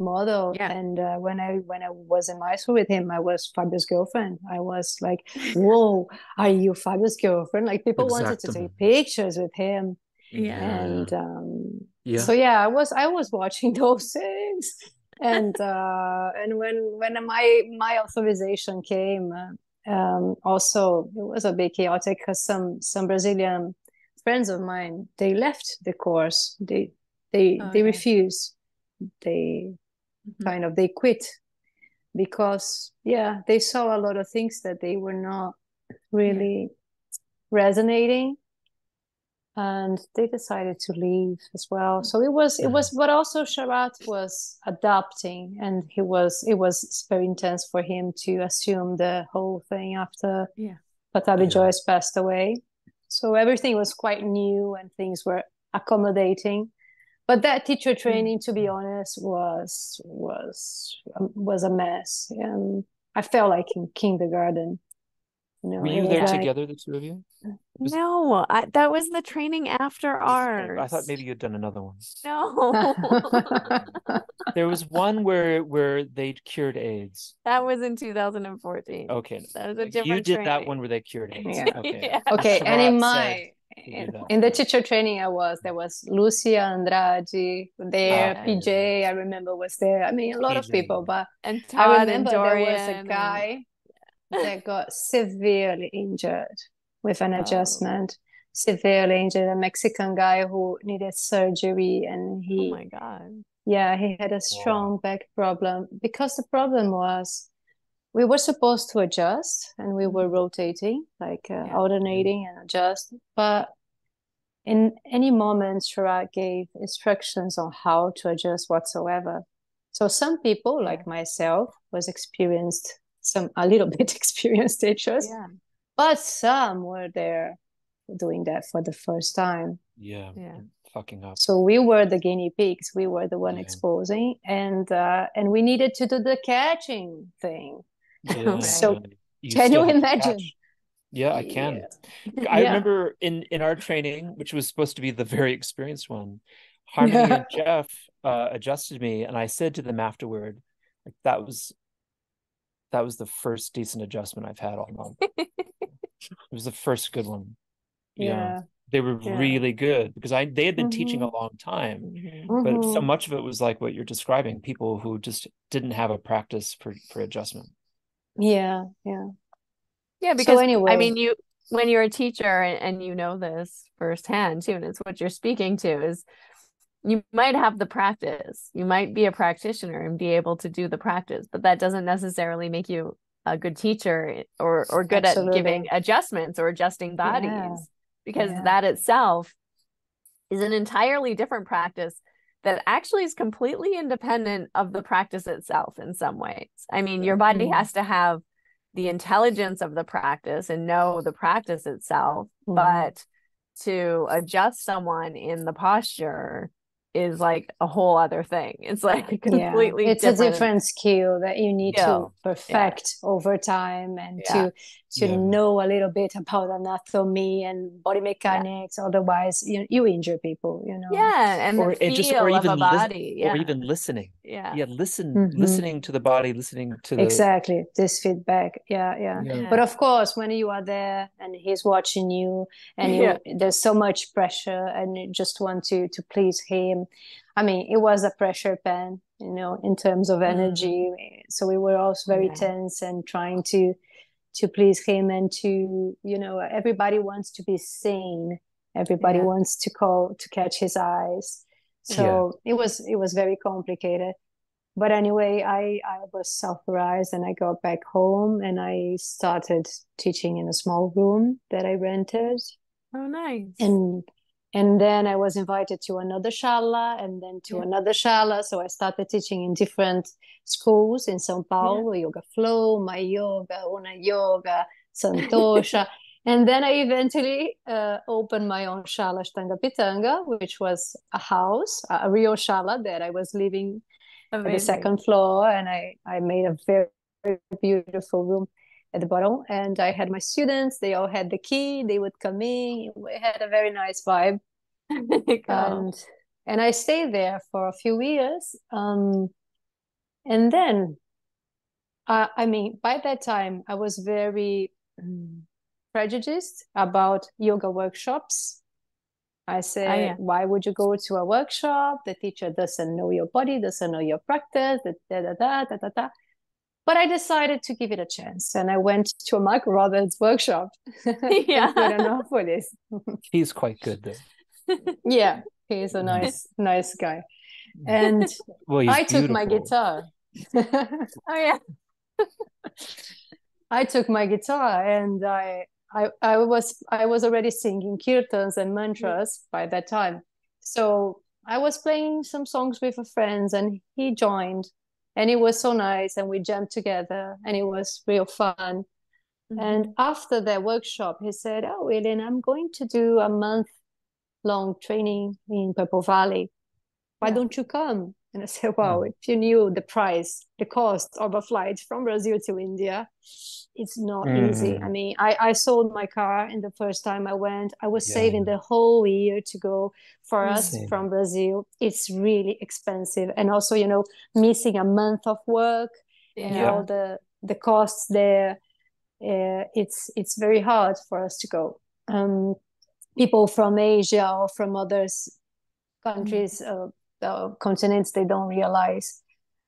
model yeah. and uh, when i when i was in my school with him i was Fabio's girlfriend i was like whoa are you Fabio's girlfriend like people exactly. wanted to take pictures with him yeah and um yeah so yeah i was i was watching those things and uh and when when my my authorization came uh, um, also it was a bit chaotic because some some Brazilian friends of mine they left the course they they Oh, they okay. refuse they Mhm. kind of they quit because yeah they saw a lot of things that they were not really resonating and they decided to leave as well. So it was it was but also Sharath was adapting and he was it was very intense for him to assume the whole thing after Yeah. Pattabhi Yeah. Jois passed away. So everything was quite new and things were accommodating. But that teacher training to be honest was was um, was a mess. And i felt like in kindergarten you know Were you there like- together, the two of you? Was- No, I, that was the training after ours. I thought maybe you'd done another one. No, There was one where where they cured AIDS. that was in 2014. Okay. That was a different. You different did that one where they cured AIDS. Yeah. Okay. Yeah. okay and in my said in, in the teacher training i was there was lucia andrade there Ah, pj i remember was there i mean a lot of people but And i Todd and remember Dorian. there was a and- guy that got severely injured with an Oh. adjustment severely injured a mexican guy who needed surgery and he Oh my god. Yeah, he had a strong back problem because the problem was we were supposed to adjust and we were rotating, like uh, Yeah. alternating and adjust. But in any moment, Sharath gave instructions on how to adjust whatsoever. So some people, Yeah. like myself, was experienced, some a little bit experienced teachers, Yeah. but some were there doing that for the first time. Yeah. Yeah. Fucking up. So we were the guinea pigs. We were the one Yeah. exposing, and uh, and we needed to do the catching thing. Yeah. So. You can you imagine? Yeah, I can. Yeah. I Yeah. remember in in our training, which was supposed to be the very experienced one, Harmony Yeah. and Jeff uh, adjusted me, and I said to them afterward, like that was that was the first decent adjustment I've had all month. it was the first good one. Yeah. They were Yeah. really good because I they had been teaching a Mhm. long time, Mhm. but so Mhm. much of it was like what you're describing, people who just didn't have a practice for for adjustment. Yeah, yeah. Yeah, because I anyway. I mean, you when you're a teacher and, and you know this firsthand too, and it's what you're speaking to is you might have the practice, you might be a practitioner and be able to do the practice, but that doesn't necessarily make you a good teacher or or good at giving adjustments or adjusting bodies Yeah. because Yeah. that itself is an entirely different practice that actually is completely independent of the practice itself in some ways. I mean, your body Mhm. has to have the intelligence of the practice and know the practice itself, Mhm. but to adjust someone in the posture is like a whole other thing. It's like a Yeah. completely It's different, a different skill that you need skill. to perfect over time and Yeah. to to Yeah. know a little bit about anatomy and body mechanics. Otherwise, you you injure people, you know. Yeah, and Or the it just feel or of even a lis- body. yeah. or even listening. yeah. Yeah, listen Mhm. listening to the body, listening to the Exactly. This feedback. Yeah, yeah. Yeah. But of course, when you are there and he's watching you, and you, there's so much pressure, and you just want to to please him. I mean, it was a pressure pan, you know, in terms of mm. energy. So we were also very Yeah. tense and trying to to please him and to, you know, everybody wants to be seen. Everybody Yeah. wants to call to catch his eyes. So it was it was very complicated but anyway i i was self-authorized and i got back home and i started teaching in a small room that i rented Oh, nice. and and then i was invited to another shala and then to Yeah. another shala. So i started teaching in different schools in sao paulo yoga flow my yoga una yoga santosha. And then i eventually uh, opened my own shala shtanga pitanga which was a house a real shala that i was living at the second floor. And I, I made a very, very beautiful room at the bottom and I had my students they all had the key they would come in we had a very nice vibe and and I stayed there for a few years um and then uh, I mean by that time I was very um, prejudiced about yoga workshops I said, yeah. why would you go to a workshop? The teacher doesn't know your body, doesn't know your practice, da, da, da, da, da, da, da. But I decided to give it a chance, and I went to a Mark Robberds workshop. Yeah. good enough for this. He's quite good though. yeah, he's a nice, nice guy. And Well, I took my guitar. Oh yeah. I took my guitar and I, I I was I was already singing kirtans and mantras by that time. So I was playing some songs with a friends and he joined and it was so nice and we jammed together and it was real fun. Mm-hmm. And after that workshop, he said, Oh, Ellen, I'm going to do a month long training in Purple Valley. Why Yeah. don't you come? And I said, Wow, if you knew the price, the cost of a flight from Brazil to India, it's not easy. Mm. I mean, I, I sold my car in the first time I went. I was Yeah. saving the whole year to go for us from Brazil. It's really expensive. And also, you know, missing a month of work and Yeah. all the the costs there uh, it's it's very hard for us to go um, people from asia or from others countries uh, uh, continents they don't realize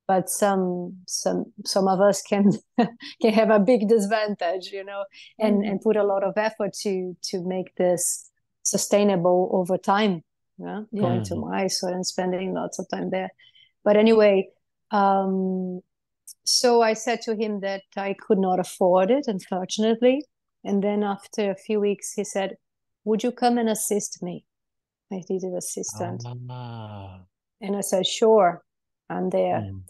but some some some of us can can have a big disadvantage you know and and put a lot of effort to to make this sustainable over time yeah going to my mysore and spending lots of time there but anyway um so I said to him that I could not afford it, unfortunately. And then after a few weeks, he said, Would you come and assist me? I needed assistant. Ah. And I said, Sure, I'm there. Mm.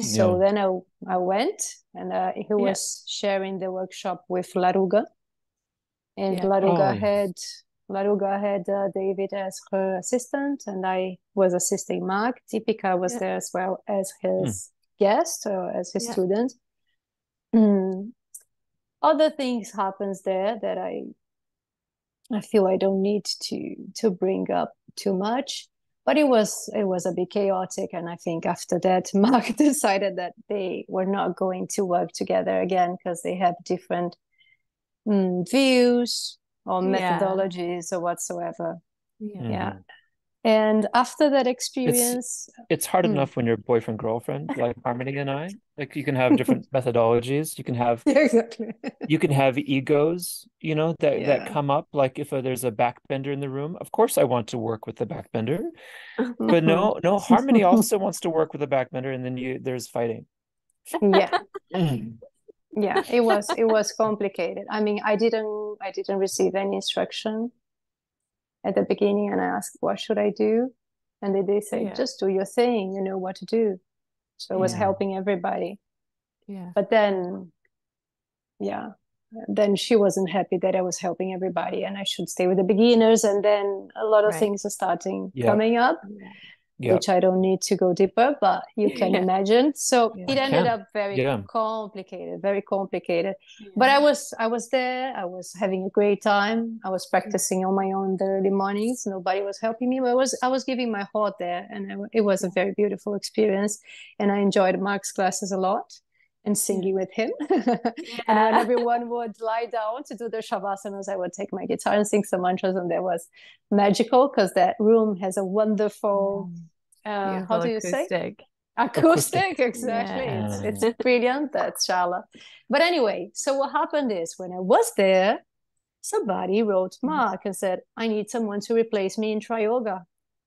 So Yeah. then I, I went and uh, he was sharing the workshop with Laruga. And Yeah. Laruga Oh. had Laruga had uh, David as her assistant, and I was assisting Mark. Deepika was Yeah. there as well as his guest or as his Yeah. student. Mm. Other things happens there that I I feel I don't need to to bring up too much. But it was it was a bit chaotic, and I think after that, Mark decided that they were not going to work together again because they have different mm, views or Yeah. methodologies or whatsoever. Yeah. Yeah. And after that experience, It's hard Mm. enough when you're boyfriend girlfriend, like Harmony and I. Like you can have different methodologies. You can have yeah, exactly. you can have egos, you know, that that come up. Like if uh, there's a backbender in the room, of course I want to work with the backbender. But no, no, Harmony also wants to work with the backbender, and then you there's fighting. yeah. Mm. yeah it was it was complicated i mean i didn't i didn't receive any instruction at the beginning and i asked what should i do and they, they say, Yeah. just do your thing you know what to do so i was Yeah. helping everybody Yeah. but then yeah then she wasn't happy that i was helping everybody and i should stay with the beginners and then a lot of Right. things are starting Yeah. coming up Yeah. which I don't need to go deeper, but you can Yeah. imagine. So Yeah. it ended up very Yeah. complicated, very complicated. But I was I was there. I was having a great time. I was practicing on my own the early mornings. Nobody was helping me. But I was I was giving my heart there, and it, it was a very beautiful experience. And I enjoyed Mark's classes a lot and singing with him. and when everyone would lie down to do their shavasanas, I would take my guitar and sing some mantras, and that was magical because that room has a wonderful. Mm. Uh, how do you say? acoustic. acoustic exactly Yeah. it's, it's brilliant that's shala but anyway so what happened is when i was there somebody wrote Mm-hmm. mark and said i need someone to replace me in Triyoga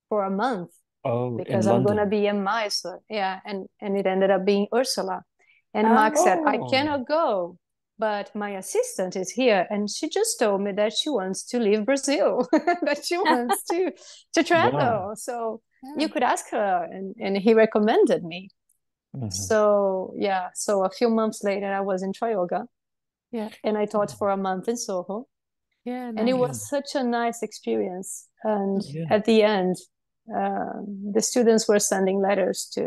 for a month Oh, because i'm going to be in mysore yeah and and it ended up being ursula and mark said i Oh. cannot go but my assistant is here and she just told me that she wants to leave brazil that she wants to to travel Wow. so you could ask her and, and he recommended me Mhm. so yeah so a few months later i was in Yoga, Yeah. and i taught for a month in soho Yeah. and it was such a nice experience and Yeah. at the end um, the students were sending letters to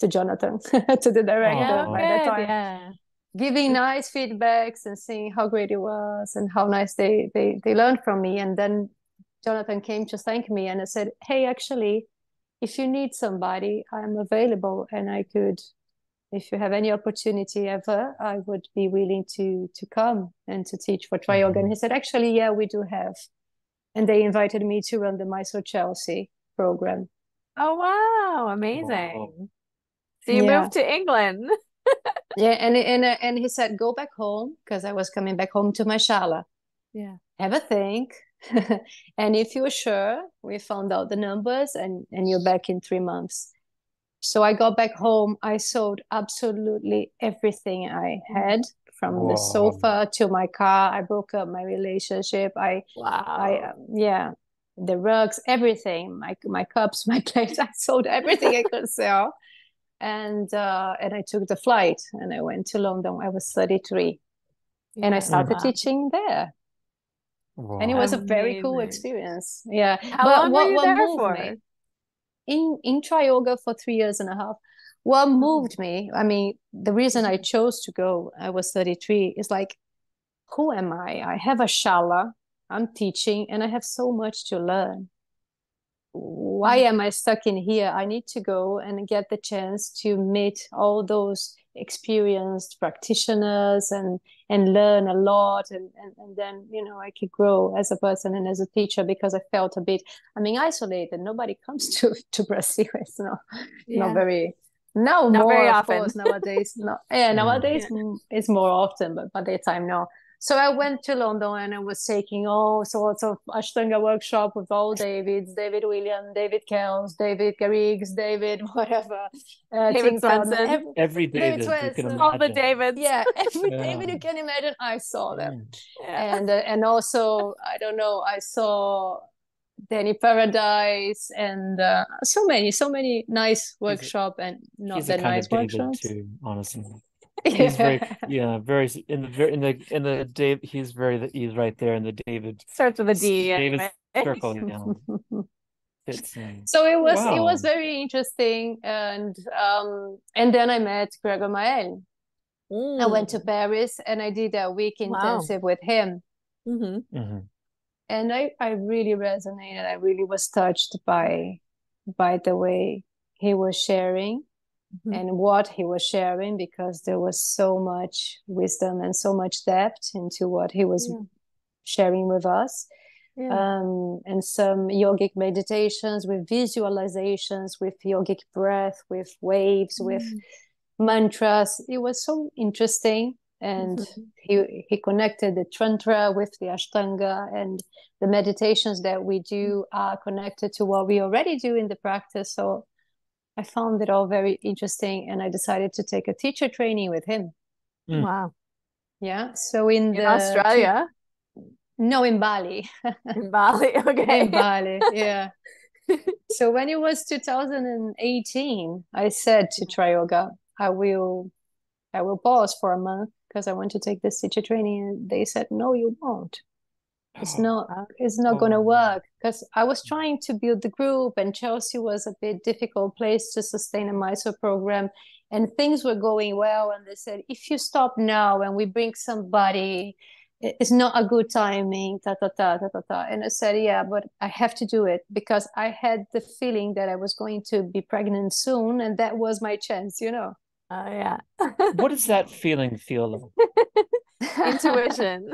to jonathan to the director Oh. by good, time yeah. Giving nice feedbacks and seeing how great it was and how nice they they they learned from me and then jonathan came to thank me and i said hey actually if you need somebody i'm available and i could if you have any opportunity ever i would be willing to to come and to teach for Triyoga and mm-hmm. he said actually yeah we do have and they invited me to run the mysore chelsea program Oh wow, amazing. Wow. So you Yeah. moved to England. Yeah, and and and he said, "Go back home," because I was coming back home to my shala. Yeah. Have a think, and if you're sure, we found out the numbers, and and you're back in three months. So I got back home. I sold absolutely everything I had, from Wow. the sofa to my car. I broke up my relationship. I Wow. I um, yeah, the rugs, everything, my my cups, my plates. I sold everything I could sell, and uh, and I took the flight and I went to London. I was 33, and I started Wow. teaching there, Wow. and it was a very cool experience. Yeah, How but long what were you there for? me in in Triyoga for three years and a half. What moved me, I mean, the reason I chose to go, I was 33, is like, who am I? I have a shala, I'm teaching, and I have so much to learn. Why am I stuck in here? I need to go and get the chance to meet all those experienced practitioners and and learn a lot and, and and then you know I could grow as a person and as a teacher because I felt a bit I mean isolated nobody comes to to Brazil it's not Yeah. not very now Not more very of often. course nowadays no yeah nowadays mm, it's more often but by the time no so I went to London and I was taking all sorts of Ashtanga workshop with all Davids, David William, David Kells, David Garrigues, David whatever, uh, David Tim Feldman, Swenson. ev- Every day David that you can Swenson. All the. Davids. yeah, every Yeah. David you can imagine, I saw them. Yeah. and uh, and also I don't know I saw Danny Paradise and uh, so many so many nice workshop and not He's that nice of workshops. too, honestly. He's very, yeah, very in the very in the in the Dave. He's very he's right there in the David Starts with a D. David anyway. circle. Yeah, so it was it was very interesting and um and then I met Gregor Maehle. I went to Paris and I did a week Wow. intensive with him Mhm. Mhm. and I I really resonated. I really was touched by by the way he was sharing Mhm. and what he was sharing because there was so much wisdom and so much depth into what he was Yeah. sharing with us. Yeah. Um, and some yogic meditations with visualizations, with yogic breath, with waves, with Mm. mantras. It was so interesting. And Mhm. he he connected the tantra with the ashtanga and the meditations that we do are connected to what we already do in the practice. So I found it all very interesting and I decided to take a teacher training with him. Mm. Wow. Yeah. So in In the Australia, no in Bali. in Bali. Okay. in Bali, yeah. So when it was 2018, I said to Triyoga, I will I will pause for a month because I want to take this teacher training. And they said, No, you won't. It's Oh, not it's not gonna Oh. work. Because I was trying to build the group and Chelsea was a bit difficult place to sustain a Mysore program. And things were going well. And they said, if you stop now and we bring somebody, it's not a good timing, ta ta ta ta ta ta. And I said, yeah, but I have to do it because I had the feeling that I was going to be pregnant soon, and that was my chance, you know. Oh yeah. What does that feeling feel like? Intuition.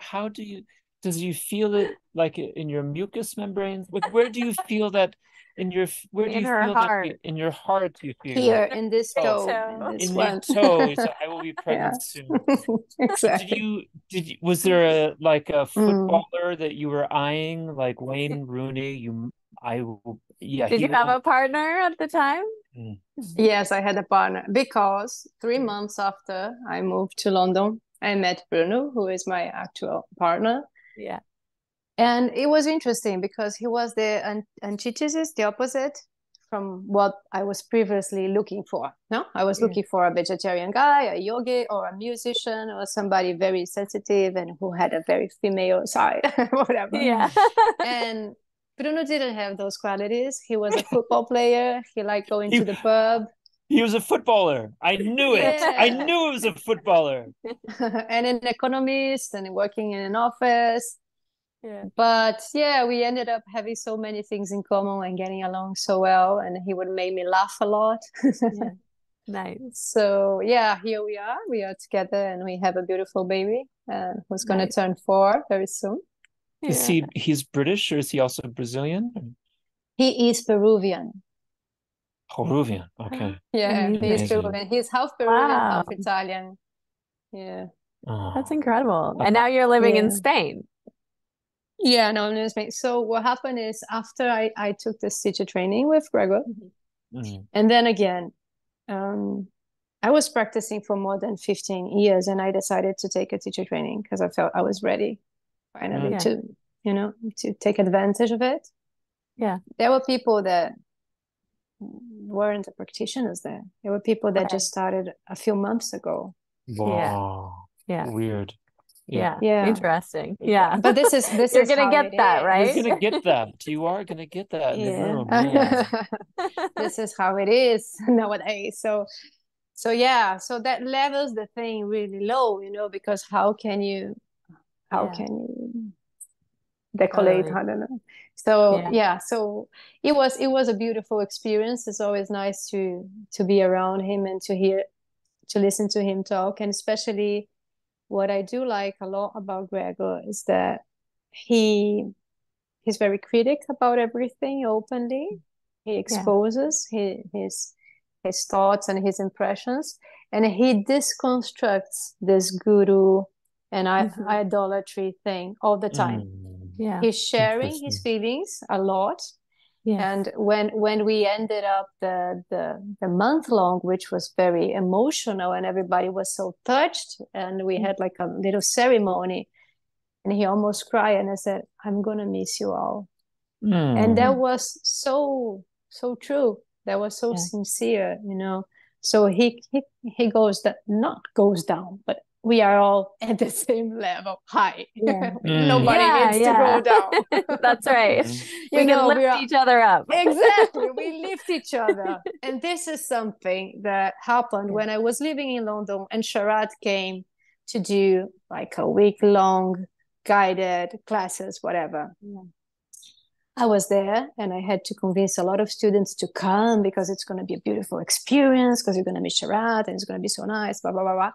How do you does you feel it like in your mucous membranes? Like where do you feel that in your where do In you her feel that heart. in your heart you feel Here that? in this Oh. toe, Toe. in this in your toe you said, I will be pregnant soon. Exactly. did you did you, was there a like a mm. footballer that you were eyeing like Wayne Rooney you I will yeah Did you have will- a partner at the time? Mm. Yes, I had a partner because three months after I moved to London, I met Bruno, who is my actual partner. Yeah. And it was interesting because he was the an- antithesis, the opposite from what I was previously looking for. No, I was Yeah. looking for a vegetarian guy, a yogi, or a musician, or somebody very sensitive and who had a very female side, whatever. Yeah. And Bruno didn't have those qualities. He was a football player. He liked going He- to the pub. He was a footballer I knew it I knew it was a footballer and an economist and working in an office. Yeah. But yeah, we ended up having so many things in common and getting along so well. And he would make me laugh a lot. Yeah. Nice. So yeah, here we are. We are together and we have a beautiful baby uh, who's going to turn four very soon. is he he's British or is he also Brazilian He is Peruvian. Peruvian. Okay. Yeah, he's Peruvian. He's half Peruvian, half Italian. Yeah. Oh. That's incredible. And now you're living in Spain. Yeah, no, no, it's me. So what happened is after I, I took this teacher training with Gregor, Mm. and then again, um, I was practicing for more than 15 years and I decided to take a teacher training because I felt I was ready finally Yeah. to, you know, to take advantage of it. Yeah. There were people that weren't the practitioners there. There were people that Right. just started a few months ago. Wow. Yeah. Weird. Yeah. Yeah. Interesting. Yeah. But this is this You're is gonna get it that, is. right? You're gonna get that. You are gonna get that in the room. Yeah. Yeah. this is how it is nowadays so so yeah so that levels the thing really low you know because how can you how Yeah. can you decorate Totally. i don't know so Yeah. yeah. so it was it was a beautiful experience it's always nice to to be around him and to hear to listen to him talk and especially what i do like a lot about gregor is that he he's very critic about everything openly he exposes he, his his thoughts and his impressions and he deconstructs this guru and I, Mhm. idolatry thing all the time Mm. Yeah. he's sharing his feelings a lot Yeah. and when when we ended up the the the month long which was very emotional and everybody was so touched and we had like a little ceremony and he almost cried and i said i'm gonna miss you all Mm. and that was so so true that was so Yeah. sincere you know so he he he goes that not goes down but we are all at the same level high Yeah. Mm. nobody Yeah, needs yeah. to go down That's right. We You can know, lift we are- each other up. exactly we lift each other and this is something that happened Yeah. when i was living in london and Sharath came to do like a week long guided classes whatever Yeah. i was there and i had to convince a lot of students to come because it's going to be a beautiful experience because you're going to meet Sharath and it's going to be so nice blah blah blah blah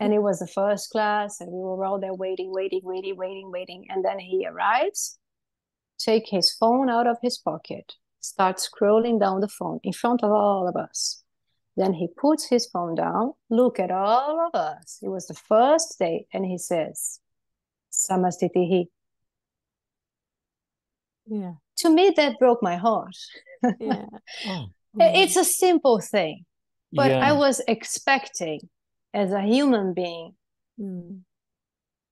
and it was the first class and we were all there waiting waiting waiting waiting waiting and then he arrives take his phone out of his pocket start scrolling down the phone in front of all of us then he puts his phone down look at all of us it was the first day and he says samasthitih Yeah. to me that broke my heart Yeah. Oh. it's a simple thing but yeah. i was expecting as a human being Mm.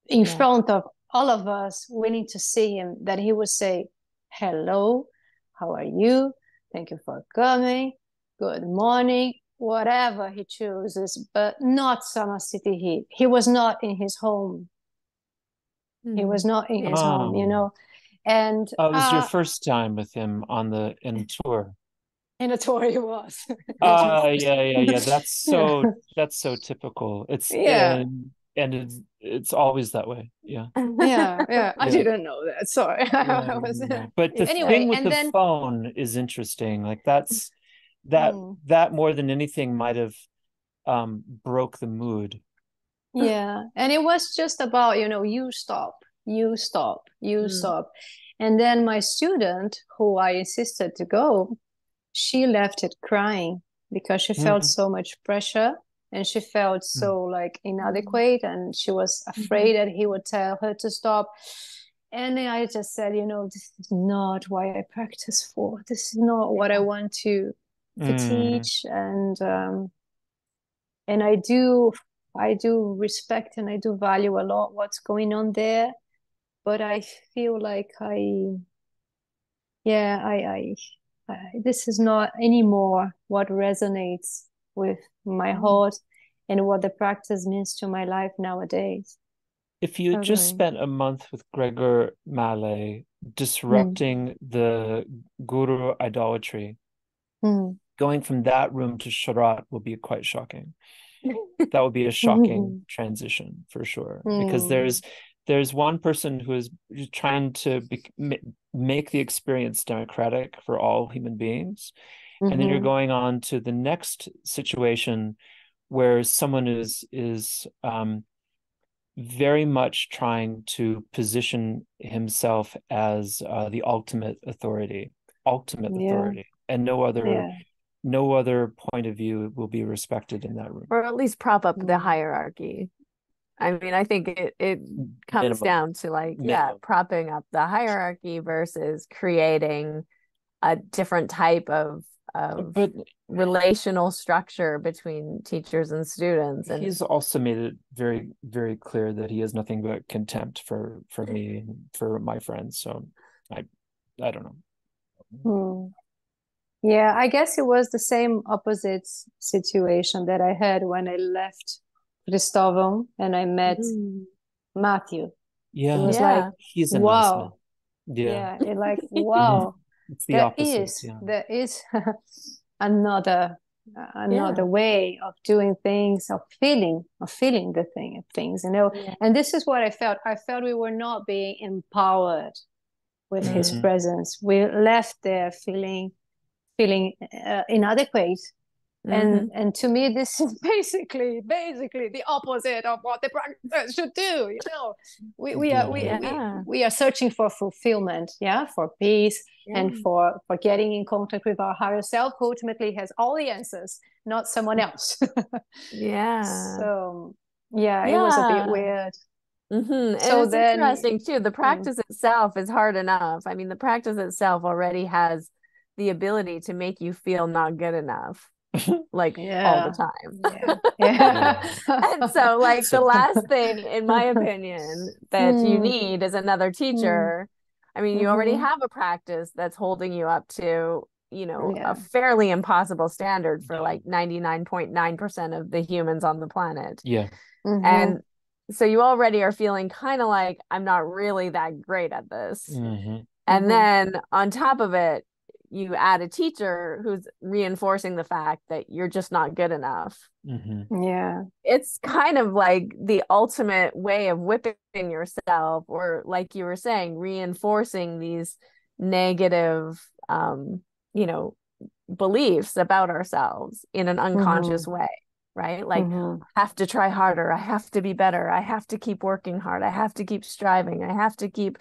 in Yeah. front of all of us we need to see him that he would say hello how are you thank you for coming good morning whatever he chooses but not samasthitih he he was not in his home he Mm. was not in his home you Oh. know and Oh, it was your uh, first time with him on the in tour. In a tour he was Uh yeah, yeah, yeah. That's so that's so typical. It's Yeah. and and it's it's always that way. Yeah. yeah yeah i Yeah. didn't know that sorry Yeah, I was, yeah. But the Anyway, thing with and the then- phone is interesting. Like that's that Mm. that more than anything might have um broke the mood. Yeah, and it was just about, you know, you stop, you stop, you Mm. stop. And then my student, who I insisted to go, she left it crying because she felt Mhm. so much pressure and she felt so like inadequate and she was afraid that he would tell her to stop. And I just said, you know, this is not why I practice for. This is not what I want to to Mm. teach and um and I do I do respect and I do value a lot what's going on there but I feel like I yeah I I, I this is not anymore what resonates with my Mm. heart and what the practice means to my life nowadays If you had just spent a month with Gregor Maehle disrupting the guru idolatry, Mm. going from that room to Sharath will be quite shocking. That would be a shocking transition for sure, because Mm. there's there's one person who is trying to be, make the experience democratic for all human beings, and then you're Mhm. going on to the next situation where someone is is um, very much trying to position himself as uh, the ultimate authority, ultimate Yeah. authority, and no other yeah no other point of view will be respected in that room or at least prop up the Mm. hierarchy i mean i think it it comes Minimum. down to like yeah propping up the hierarchy versus creating a different type of of but relational structure between teachers and students and he's also made it very very clear that he has nothing but contempt for for me and for my friends so i i don't know Hmm. Yeah, I guess it was the same opposite situation that I had when I left Cristóvão and I met Mm. Matthew. yeah It was Yeah. like, he's a nice man. wow. yeah, Yeah, it like, wow, it's the there opposite is yeah there is another another way of doing things, of feeling, of feeling the thing of things, you know. Yeah. And this is what I felt. I felt we were not being empowered with his Mhm. presence. We left there feeling feeling uh, inadequate. And mm-hmm. and to me, this is basically basically the opposite of what the practice should do. You know, we we are we, Yeah. we we are searching for fulfillment, yeah, for peace and for for getting in contact with our higher self, who ultimately has all the answers, not someone mm-hmm. else. yeah so yeah, it was a bit weird. hmm And So it's then- interesting too. The mm. practice itself is hard enough. I mean, the practice itself already has the ability to make you feel not good enough, like all the time. Yeah, yeah. and so, like, the last thing, in my opinion, that you Mm. need is another teacher. I mean, you already Mhm. have a practice that's holding you up to, you know, Yeah. a fairly impossible standard for like 99.9% of the humans on the planet yeah Mhm. and so you already are feeling kind of like i'm not really that great at this Mhm. and Mhm. then on top of it you add a teacher who's reinforcing the fact that you're just not good enough Mhm. yeah. it's kind of like the ultimate way of whipping yourself or like you were saying reinforcing these negative um you know beliefs about ourselves in an unconscious way right like Mhm. have to try harder. I have to be better. I have to keep working hard. I have to keep striving. I have to keep,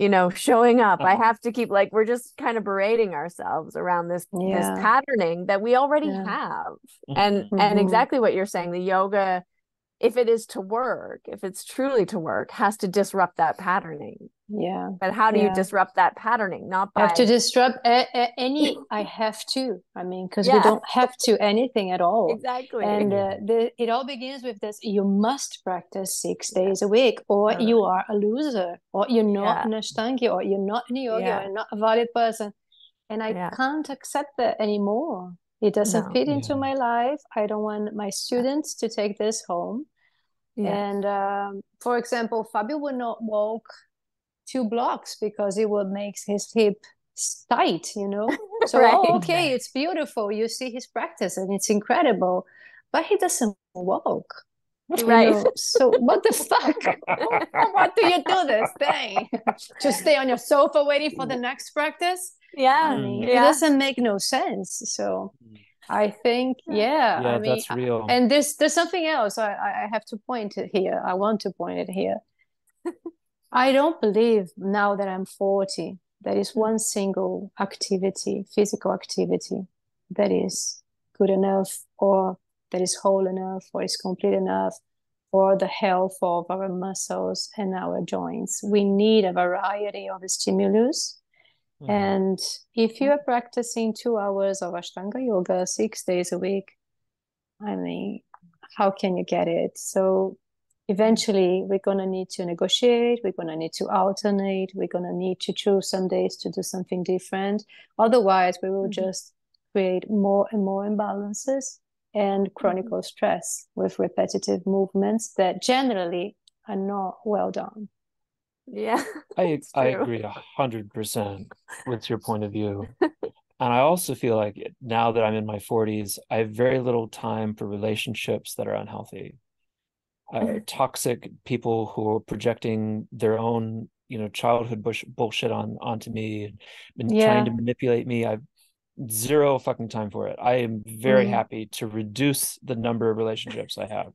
you know, showing up. I have to keep like we're just kind of berating ourselves around this Yeah. this patterning that we already Yeah. have. And Mhm. and Mhm. exactly what you're saying, the yoga, if it is to work, if it's truly to work, has to disrupt that patterning. Yeah. But how do you disrupt that patterning? Not I have to disrupt a, a- any I have to. I mean, because we don't have to anything at all. exactly. And uh, the, it all begins with this you must practice six days a week, or Yeah. you are a loser, or you're not Yeah. an Ashtangi, or you're not a yoga, Yeah. or you're not a valid person. And I Yeah. can't accept that anymore. It doesn't No. fit into Yeah. my life. I don't want my students to take this home. yeah. And um, for example, Fabio would not walk two blocks because it would make his hip tight, you know? So, Right. oh, okay, it's beautiful. You see his practice and it's incredible, but he doesn't walk. you Right. know? So, what the fuck? what do you do this thing? Just stay on your sofa waiting for the next practice? yeah. I mean, it doesn't make no sense. So, I think, yeah, yeah I mean, that's real and there's there's something else I, I I have to point it here. I want to point it here. I don't believe now that I'm 40 there is one single activity, physical activity, that is good enough or that is whole enough or is complete enough for the health of our muscles and our joints. We need a variety of stimulus. Mhm. And if you are practicing two hours of Ashtanga yoga six days a week, I mean, how can you get it? So eventually we're going to need to negotiate, we're going to need to alternate, we're going to need to choose some days to do something different. Otherwise, we will Mhm. just create more and more imbalances and chronic stress with repetitive movements that generally are not well done. Yeah. I I agree a hundred percent with your point of view. And I also feel like now that I'm in my 40s, I have very little time for relationships that are unhealthy. Uh, toxic people who are projecting their own, you know, childhood bush bullshit on onto me and been trying to manipulate me. I've zero fucking time for it. I am very Mhm. happy to reduce the number of relationships I have.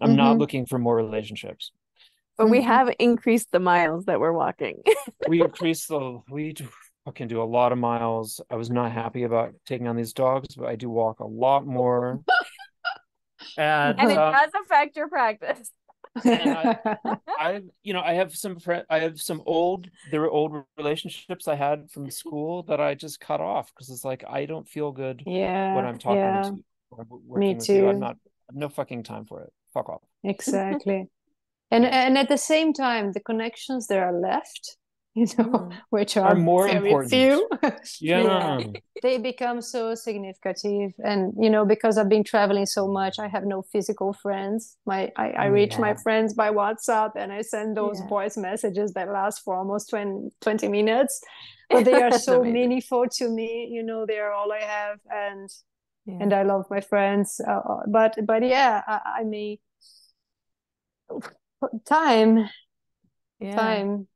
I'm not Mhm. looking for more relationships. But we Mhm. have increased the miles that we're walking. We increase the we fucking do a lot of miles. I was not happy about taking on these dogs, but I do walk a lot more. and, and it uh, does affect your practice. I, you know, I have some friend, I have some old, there were old relationships I had from school that I just cut off because it's like I don't feel good yeah. when I'm talking yeah. to you. Me with you. I'm not, no fucking time for it. Fuck off. exactly and and at the same time the connections that are left you know Mm. which Are are, more very important. few Yeah. they become so significant and you know because i've been traveling so much i have no physical friends my i, I Mm. reach my friends by whatsapp and i send those Yeah. voice messages that last for almost 20, 20 minutes but they are so meaningful to me you know they are all i have and Yeah. and I love my friends. Uh, uh, but but yeah, I, I mean, time, yeah. time.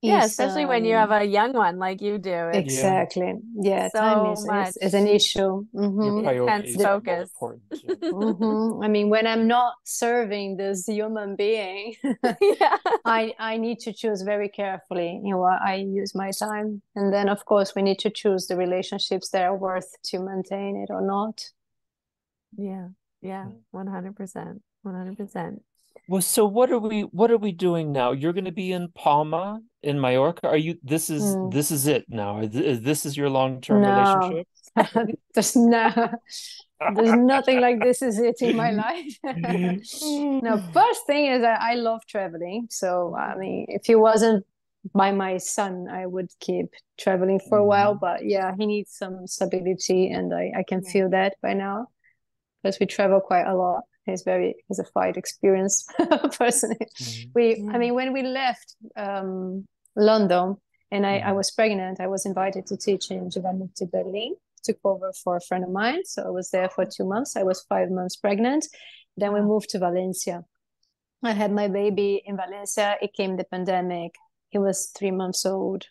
Yeah, is, especially when you um, have a young one like you do. It's exactly. Yeah, so time is, much. is is an issue. Your Mhm. priorities Intense focus. important. yeah. Mhm. I mean, when I'm not serving this human being, yeah. I I need to choose very carefully. You know, I use my time, and then of course we need to choose the relationships that are worth to maintain it or not. Yeah. Yeah. One hundred percent. One hundred percent. Well, so what are we what are we doing now? You're going to be in Palma in Mallorca. Are you this is Mm. this is it now. This is your long-term No. relationship? there's no there's nothing like this is it in my life no first thing is I, I love traveling so i mean if it wasn't by my son i would keep traveling for a while Mhm. but yeah he needs some stability and i, I can feel that by now because we travel quite a lot he's very he's a quite experienced person Mhm. we Yeah. i mean when we left um london and I, I Mhm. was pregnant i was invited to teach in Jivamukti berlin. Took over for a friend of mine so i was there for two months. I was five months pregnant. Then we moved to valencia. I had my baby in valencia. It came the pandemic. He was three months old.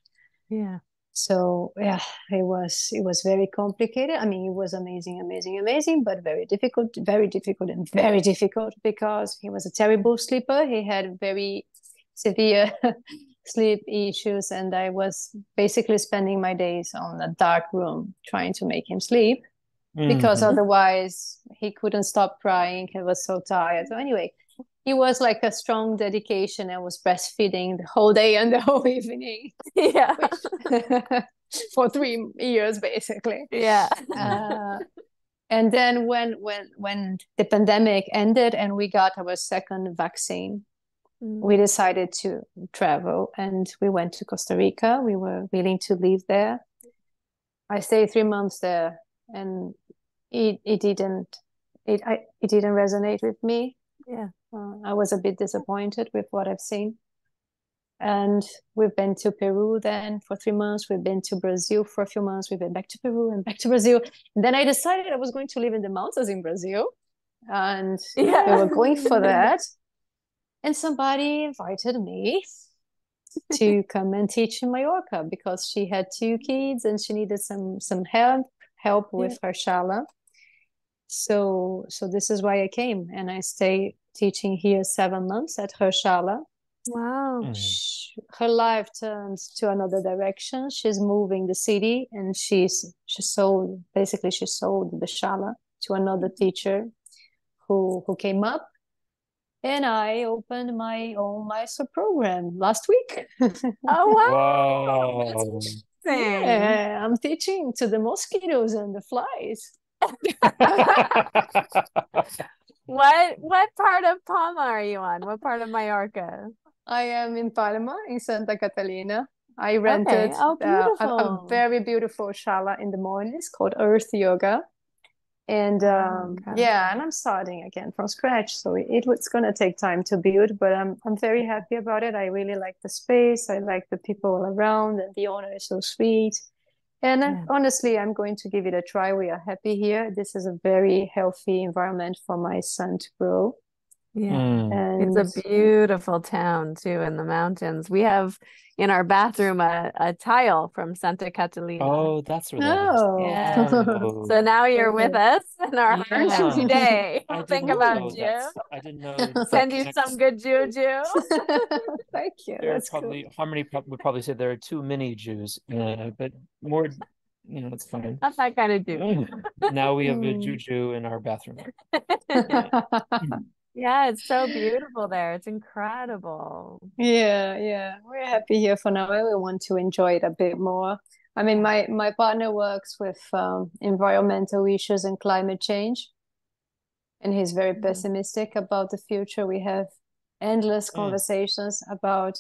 Yeah. So yeah it was it was very complicated. I mean it was amazing amazing amazing but very difficult very difficult and very difficult because he was a terrible sleeper. He had very severe sleep issues and i was basically spending my days on a dark room trying to make him sleep because Mhm. otherwise he couldn't stop crying. He was so tired. So anyway it was like a strong dedication i was breastfeeding the whole day and the whole evening Yeah. for three years basically Yeah. uh, and then when when when the pandemic ended and we got our second vaccine Mm. we decided to travel and we went to costa rica we were willing to live there i stayed three months there and it it didn't it I, it didn't resonate with me Yeah. Uh, i was a bit disappointed with what i've seen and we've been to Peru then for three months. We've been to Brazil for a few months. We've been back to Peru and back to Brazil. And then I decided I was going to live in the mountains in Brazil. And Yeah. we were going for that. And somebody invited me to come and teach in Mallorca because she had two kids and she needed some some help help with her shala. So so this is why I came and I stay teaching here seven months at her shala Wow. Mhm. sh- her life turns to another direction. She's moving the city and she's she sold basically she sold the shala to another teacher who who came up. And I opened my own Mysore program last week. Oh wow. Wow. Yeah, I'm teaching to the mosquitoes and the flies. What what part of Palma are you on? What part of Mallorca? I am in Palma, in Santa Catalina. I rented Oh, uh, a- a, very beautiful shala in the mornings called Earth Yoga. And um, incredible. yeah, and I'm starting again from scratch. So it, it was going to take time to build, but I'm, I'm very happy about it. I really like the space. I like the people around, and the owner is so sweet. And Yeah. honestly, I'm going to give it a try. We are happy here. This is a very healthy environment for my son to grow. Yeah. Mm. And It's a beautiful town too in the mountains. We have in our bathroom a, a tile from Santa Catalina. Oh, that's really that is. Oh, Yeah. Oh. So now you're with us. in our hearts Yeah. today. I Think about you. that's- I didn't know. Send you connects- some good juju. Thank you. There are That's probably cool. Harmony prob- would probably say there are too many Jews, uh, but more, you know, it's fine. Not that kind of dude. now we have a Mm. juju in our bathroom. Yeah, it's so beautiful there. It's incredible. Yeah, yeah. We're happy here for now. We want to enjoy it a bit more. I mean, my my partner works with um, environmental issues and climate change, and he's very Mhm. pessimistic about the future. We have endless Mm. conversations about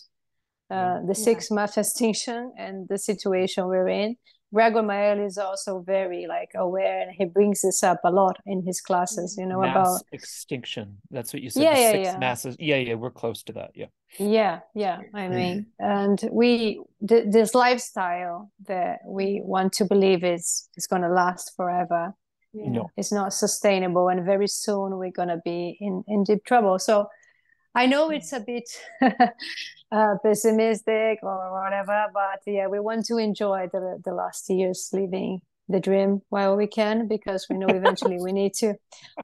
uh, the Yeah. sixth mass extinction and the situation we're in. Gregor Maehle is also very like aware, and he brings this up a lot in his classes. You know Mass about extinction. That's what you said. Yeah, the yeah, six yeah. masses. Yeah, yeah, we're close to that. Yeah. Yeah, yeah, I mm-hmm. mean, and we th this lifestyle that we want to believe is is going to last forever Yeah. No. is not sustainable, and very soon we're going to be in in deep trouble. So I know it's a bit uh, pessimistic or whatever, but yeah, we want to enjoy the the last years living the dream while we can because we know eventually we need to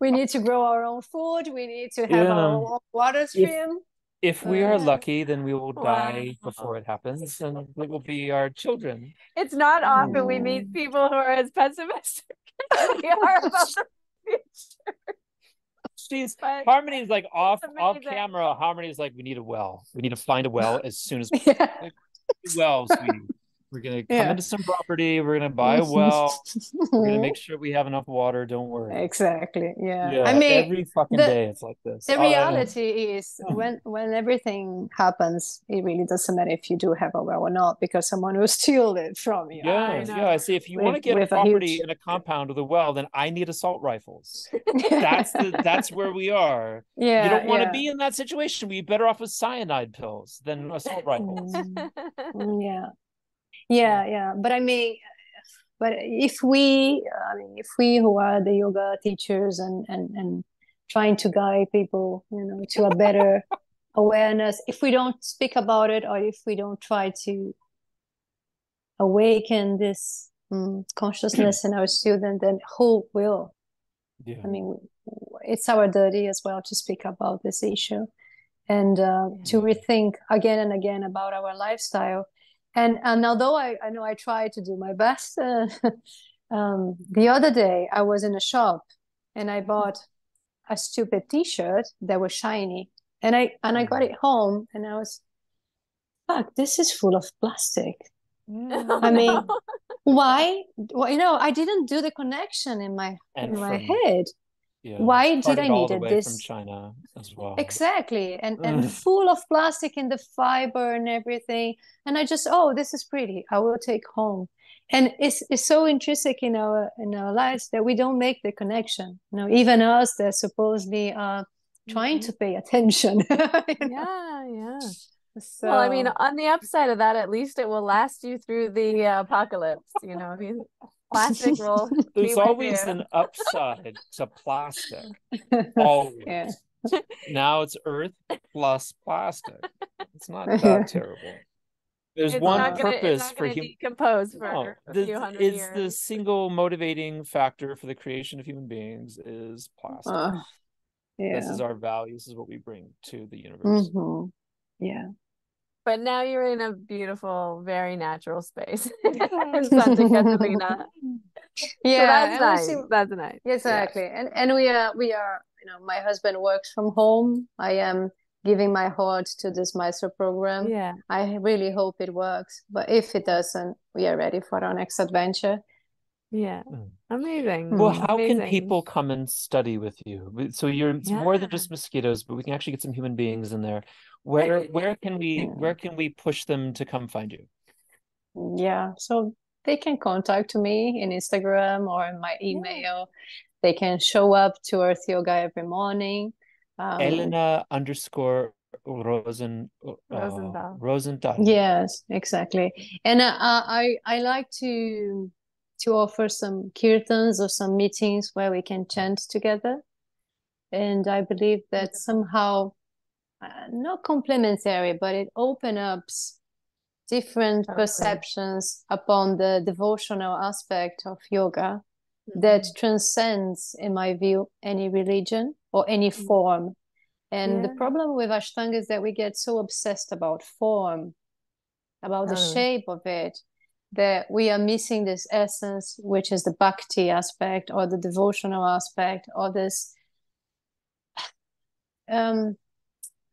we need to grow our own food, we need to have Yeah. our own water stream. If we are Uh, lucky, then we will die Wow. before it happens, and it will be our children. It's not often we meet people who are as pessimistic as we are about the future. She's But Harmony's like off off camera. Harmony's like, we need a well. We need to find a well as soon as Yeah. well, sweetie. We're gonna come Yeah. into some property. We're gonna buy a well. We're gonna make sure we have enough water. Don't worry. Exactly. Yeah. Yeah, I mean, every fucking the- day it's like this. the Oh, I know. reality is Yeah. when when everything happens, it really doesn't matter if you do have a well or not because someone will steal it from you. Yeah, I yeah. I see. If you want to get a with a property huge- in a compound with a well, then I need assault rifles. That's the that's where we are. yeah. you don't want to yeah. be in that situation. We're better off with cyanide pills than assault rifles. Mm, mm, yeah. Yeah, yeah. But I mean, but if we, I mean, if we who are the yoga teachers and and and trying to guide people, you know, to a better awareness, if we don't speak about it or if we don't try to awaken this mm, consciousness in our student, then who will? Yeah. I mean, it's our duty as well to speak about this issue and uh, to rethink again and again about our lifestyle. And and although I, I know I try to do my best, uh, um, the other day I was in a shop and I bought a stupid T-shirt that was shiny, and I and I got it home and I was, fuck, this is full of plastic. I mean, Why? Well, you know, I didn't do the connection in my And in my head. Yeah. Why did I all the needed this? from China as well. Exactly. And and full of plastic in the fiber and everything. And I just, oh, this is pretty. I will take home. And it's it's so intrinsic in our in our lives that we don't make the connection. You know, even us that supposedly are trying Mhm. to pay attention. you know? Yeah, yeah. So Well, I mean, on the upside of that, at least it will last you through the uh, apocalypse. You know, I mean, plastic will. There's always an upside to plastic. Always. yeah. Now it's Earth plus plastic. It's not that terrible. There's It's one not gonna, purpose it's not for gonna human. decompose for No, a the- few hundred it's the single motivating factor for the creation of human beings is plastic. Uh, This is our value. This is what we bring to the universe. Mhm. Yeah. But now you're in a beautiful, very natural space in Santa Catalina. So Yeah, that's nice. see- That's nice. Exactly. And and we are we are, you know, my husband works from home. I am giving my heart to this Mysore program. Yeah. I really hope it works. But if it doesn't, we are ready for our next adventure. Yeah. Mm. Amazing. Well, how can people come and study with you? So you're it's more than just mosquitoes, but we can actually get some human beings in there. Where where can we Yeah. where can we push them to come find you? Yeah. So they can contact me in Instagram or in my email. They can show up to Earth Yoga every morning. Um, Elena underscore Rosen uh, Rosenthal. Rosenthal. Yes, exactly. And uh, I I like to to offer some kirtans or some meetings where we can chant together. And I believe that somehow uh, not complementary, but it opens up different Totally. perceptions upon the devotional aspect of yoga. that transcends, in my view, any religion or any Mm. form. And the problem with Ashtanga is that we get so obsessed about form, about the Totally. shape of it, that we are missing this essence, which is the bhakti aspect or the devotional aspect or this um,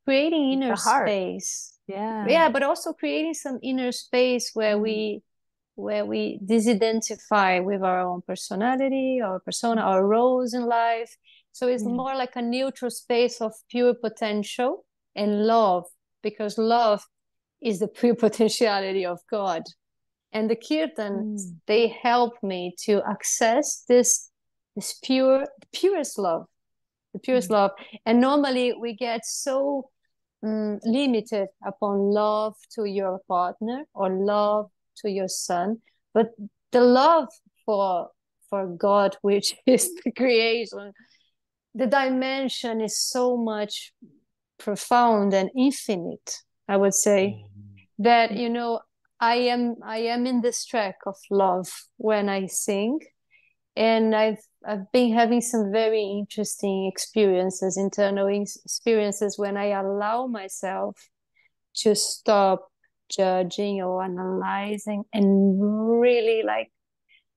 creating inner space Yeah. yeah but also creating some inner space where Mm. we where we disidentify with our own personality our persona our roles in life so it's Yeah. more like a neutral space of pure potential and love because love is the pure potentiality of god and the kirtans Mm. they help me to access this this pure purest love the purest Mm. love and normally we get so mm, limited upon love to your partner or love to your son but the love for for god which is the creation the dimension is so much profound and infinite i would say that you know i am i am in this track of love when i sing. And i've i've been having some very interesting experiences internal experiences when i allow myself to stop judging or analyzing and really like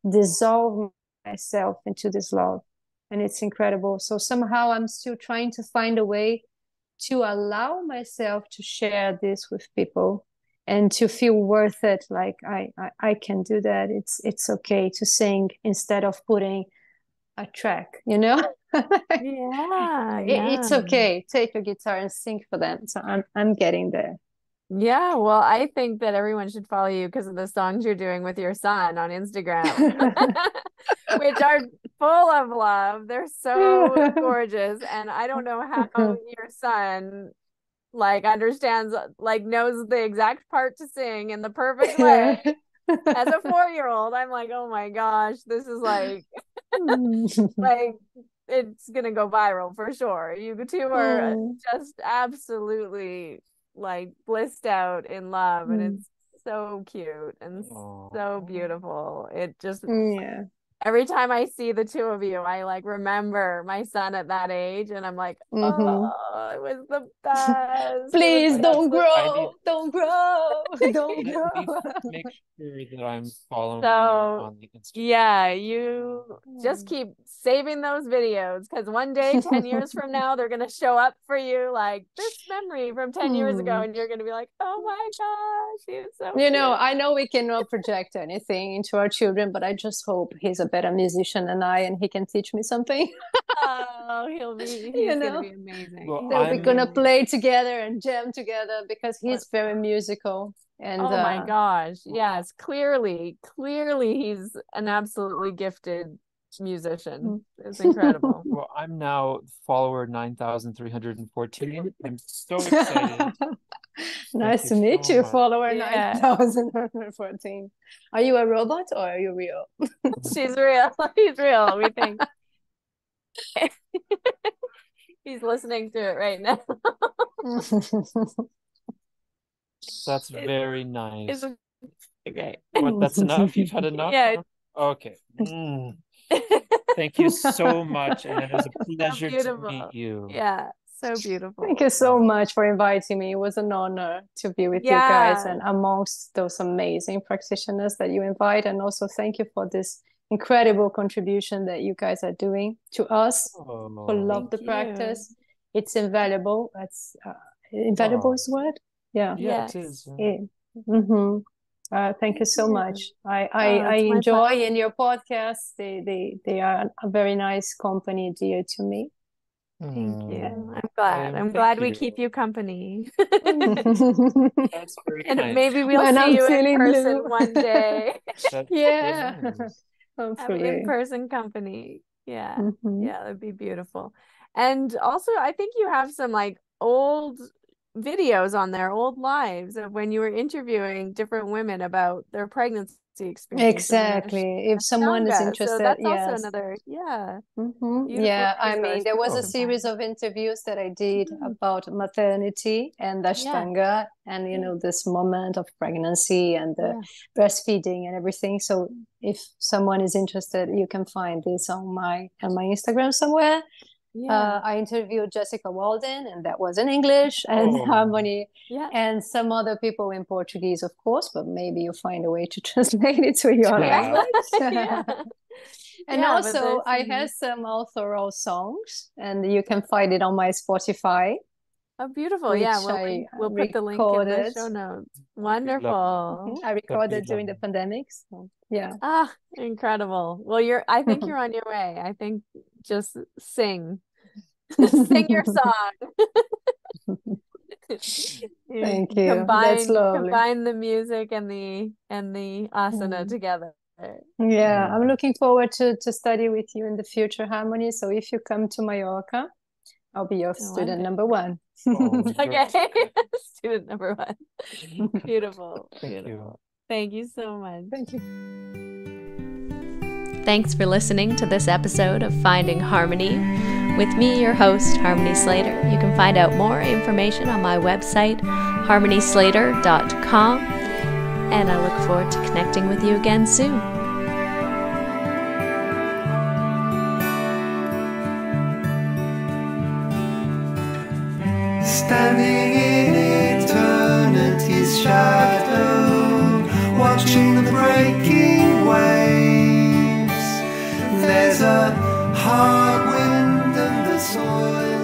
dissolve myself into this love. And it's incredible. So somehow i'm still trying to find a way to allow myself to share this with people and to feel worth it like I, I i can do that it's it's okay to sing instead of putting a track you know Yeah. It- it's okay take your guitar and sing for them so i'm i'm getting there Yeah, well, I think that everyone should follow you because of the songs you're doing with your son on Instagram, which are full of love. They're so gorgeous. And I don't know how your son like understands, like knows the exact part to sing in the perfect way. As a four-year-old, I'm like, oh my gosh, this is like like it's gonna go viral for sure. You two are Mm. just absolutely like blissed out in love and Mm. it's so cute and Aw. so beautiful. It just yeah every time I see the two of you, I like remember my son at that age and I'm like, mm-hmm. oh, it was the best. Please don't absolute- I grow need- don't grow don't Let grow make sure that I'm following So, on the Instagram. Yeah, you just Mm. keep saving those videos because one day, 10 years from now, they're going to show up for you like this memory from 10 years ago. Mm. And you're going to be like, oh my gosh, he's so You know. I know we cannot project anything into our children, but I just hope he's a better musician than I and he can teach me something. oh, he'll be, he's You going know. to be amazing. Well, He's That we're gonna play together and jam together because he's very musical. And Oh my uh, gosh. Yes, clearly, clearly he's an absolutely gifted musician. It's incredible. Well, I'm now follower 9,314. I'm so excited. nice you to meet so you, much. follower Yeah. 9014. Are you a robot or are you real? She's real. He's real, we think. He's listening to it right now. That's very nice. It's okay. What, that's enough? You've had enough? Yeah. Okay. Mm. Thank you so much. And it was a pleasure to meet you. Yeah, so beautiful. Thank you so much for inviting me. It was an honor to be with you guys and amongst those amazing practitioners that you invite. And also thank you for this incredible contribution that you guys are doing to us Oh, who love the you. practice. It's invaluable. That's uh, invaluable Wow. is the word. Yeah. Yeah, Yes. it is. Yeah. hmm Uh, thank you so much. I I, Oh, I enjoy in your podcast. They they they are a very nice company, dear to me. Thank you. Mm. I'm glad. Um, I'm thank glad we keep you company. And kind. maybe we'll When see I'm you in person blue. one day. That yeah, is nice. Have hopefully. in-person company. Yeah. Mhm. Yeah, that'd be beautiful. And also, I think you have some like old videos on their old lives of when you were interviewing different women about their pregnancy experience. Exactly. If someone is interested, so that's yes. also another yeah. Mhm. Yeah, I mean, there was a series of interviews that I did Mhm. about maternity and Ashtanga and, you know, this moment of pregnancy and the Yeah. breastfeeding and everything. So if someone is interested, you can find this on my on my Instagram somewhere. Yeah. Uh, I interviewed Jessica Walden, and that was in English, and Oh. Harmony, yeah. and some other people in Portuguese, of course, but maybe you find a way to translate it to your Yeah. language. yeah. And Yeah, also, I some- have some author songs, and you can find it on my Spotify. Oh, beautiful. Yeah, we'll, I, we'll put the link in the show notes. Wonderful. I recorded during the lovely. pandemic. So, yeah. Ah, incredible. Well, you're I think you're on your way. I think just sing. Sing your song. Thank you. Combine, That's lovely. combine the music and the and the asana Mm. together. Yeah, Mm. I'm looking forward to to study with you in the future, Harmony. So if you come to Mallorca, I'll be your student wonderful. number one. Oh, Okay. Student number one. Beautiful. Thank Beautiful. you. Thank you so much. Thank you. Thanks for listening to this episode of Finding Harmony. With me, your host, Harmony Slater. You can find out more information on my website, harmonyslater.com. And I look forward to connecting with you again soon. Standing in eternity's shadow, watching the breaking waves. There's a hard wind and the soil.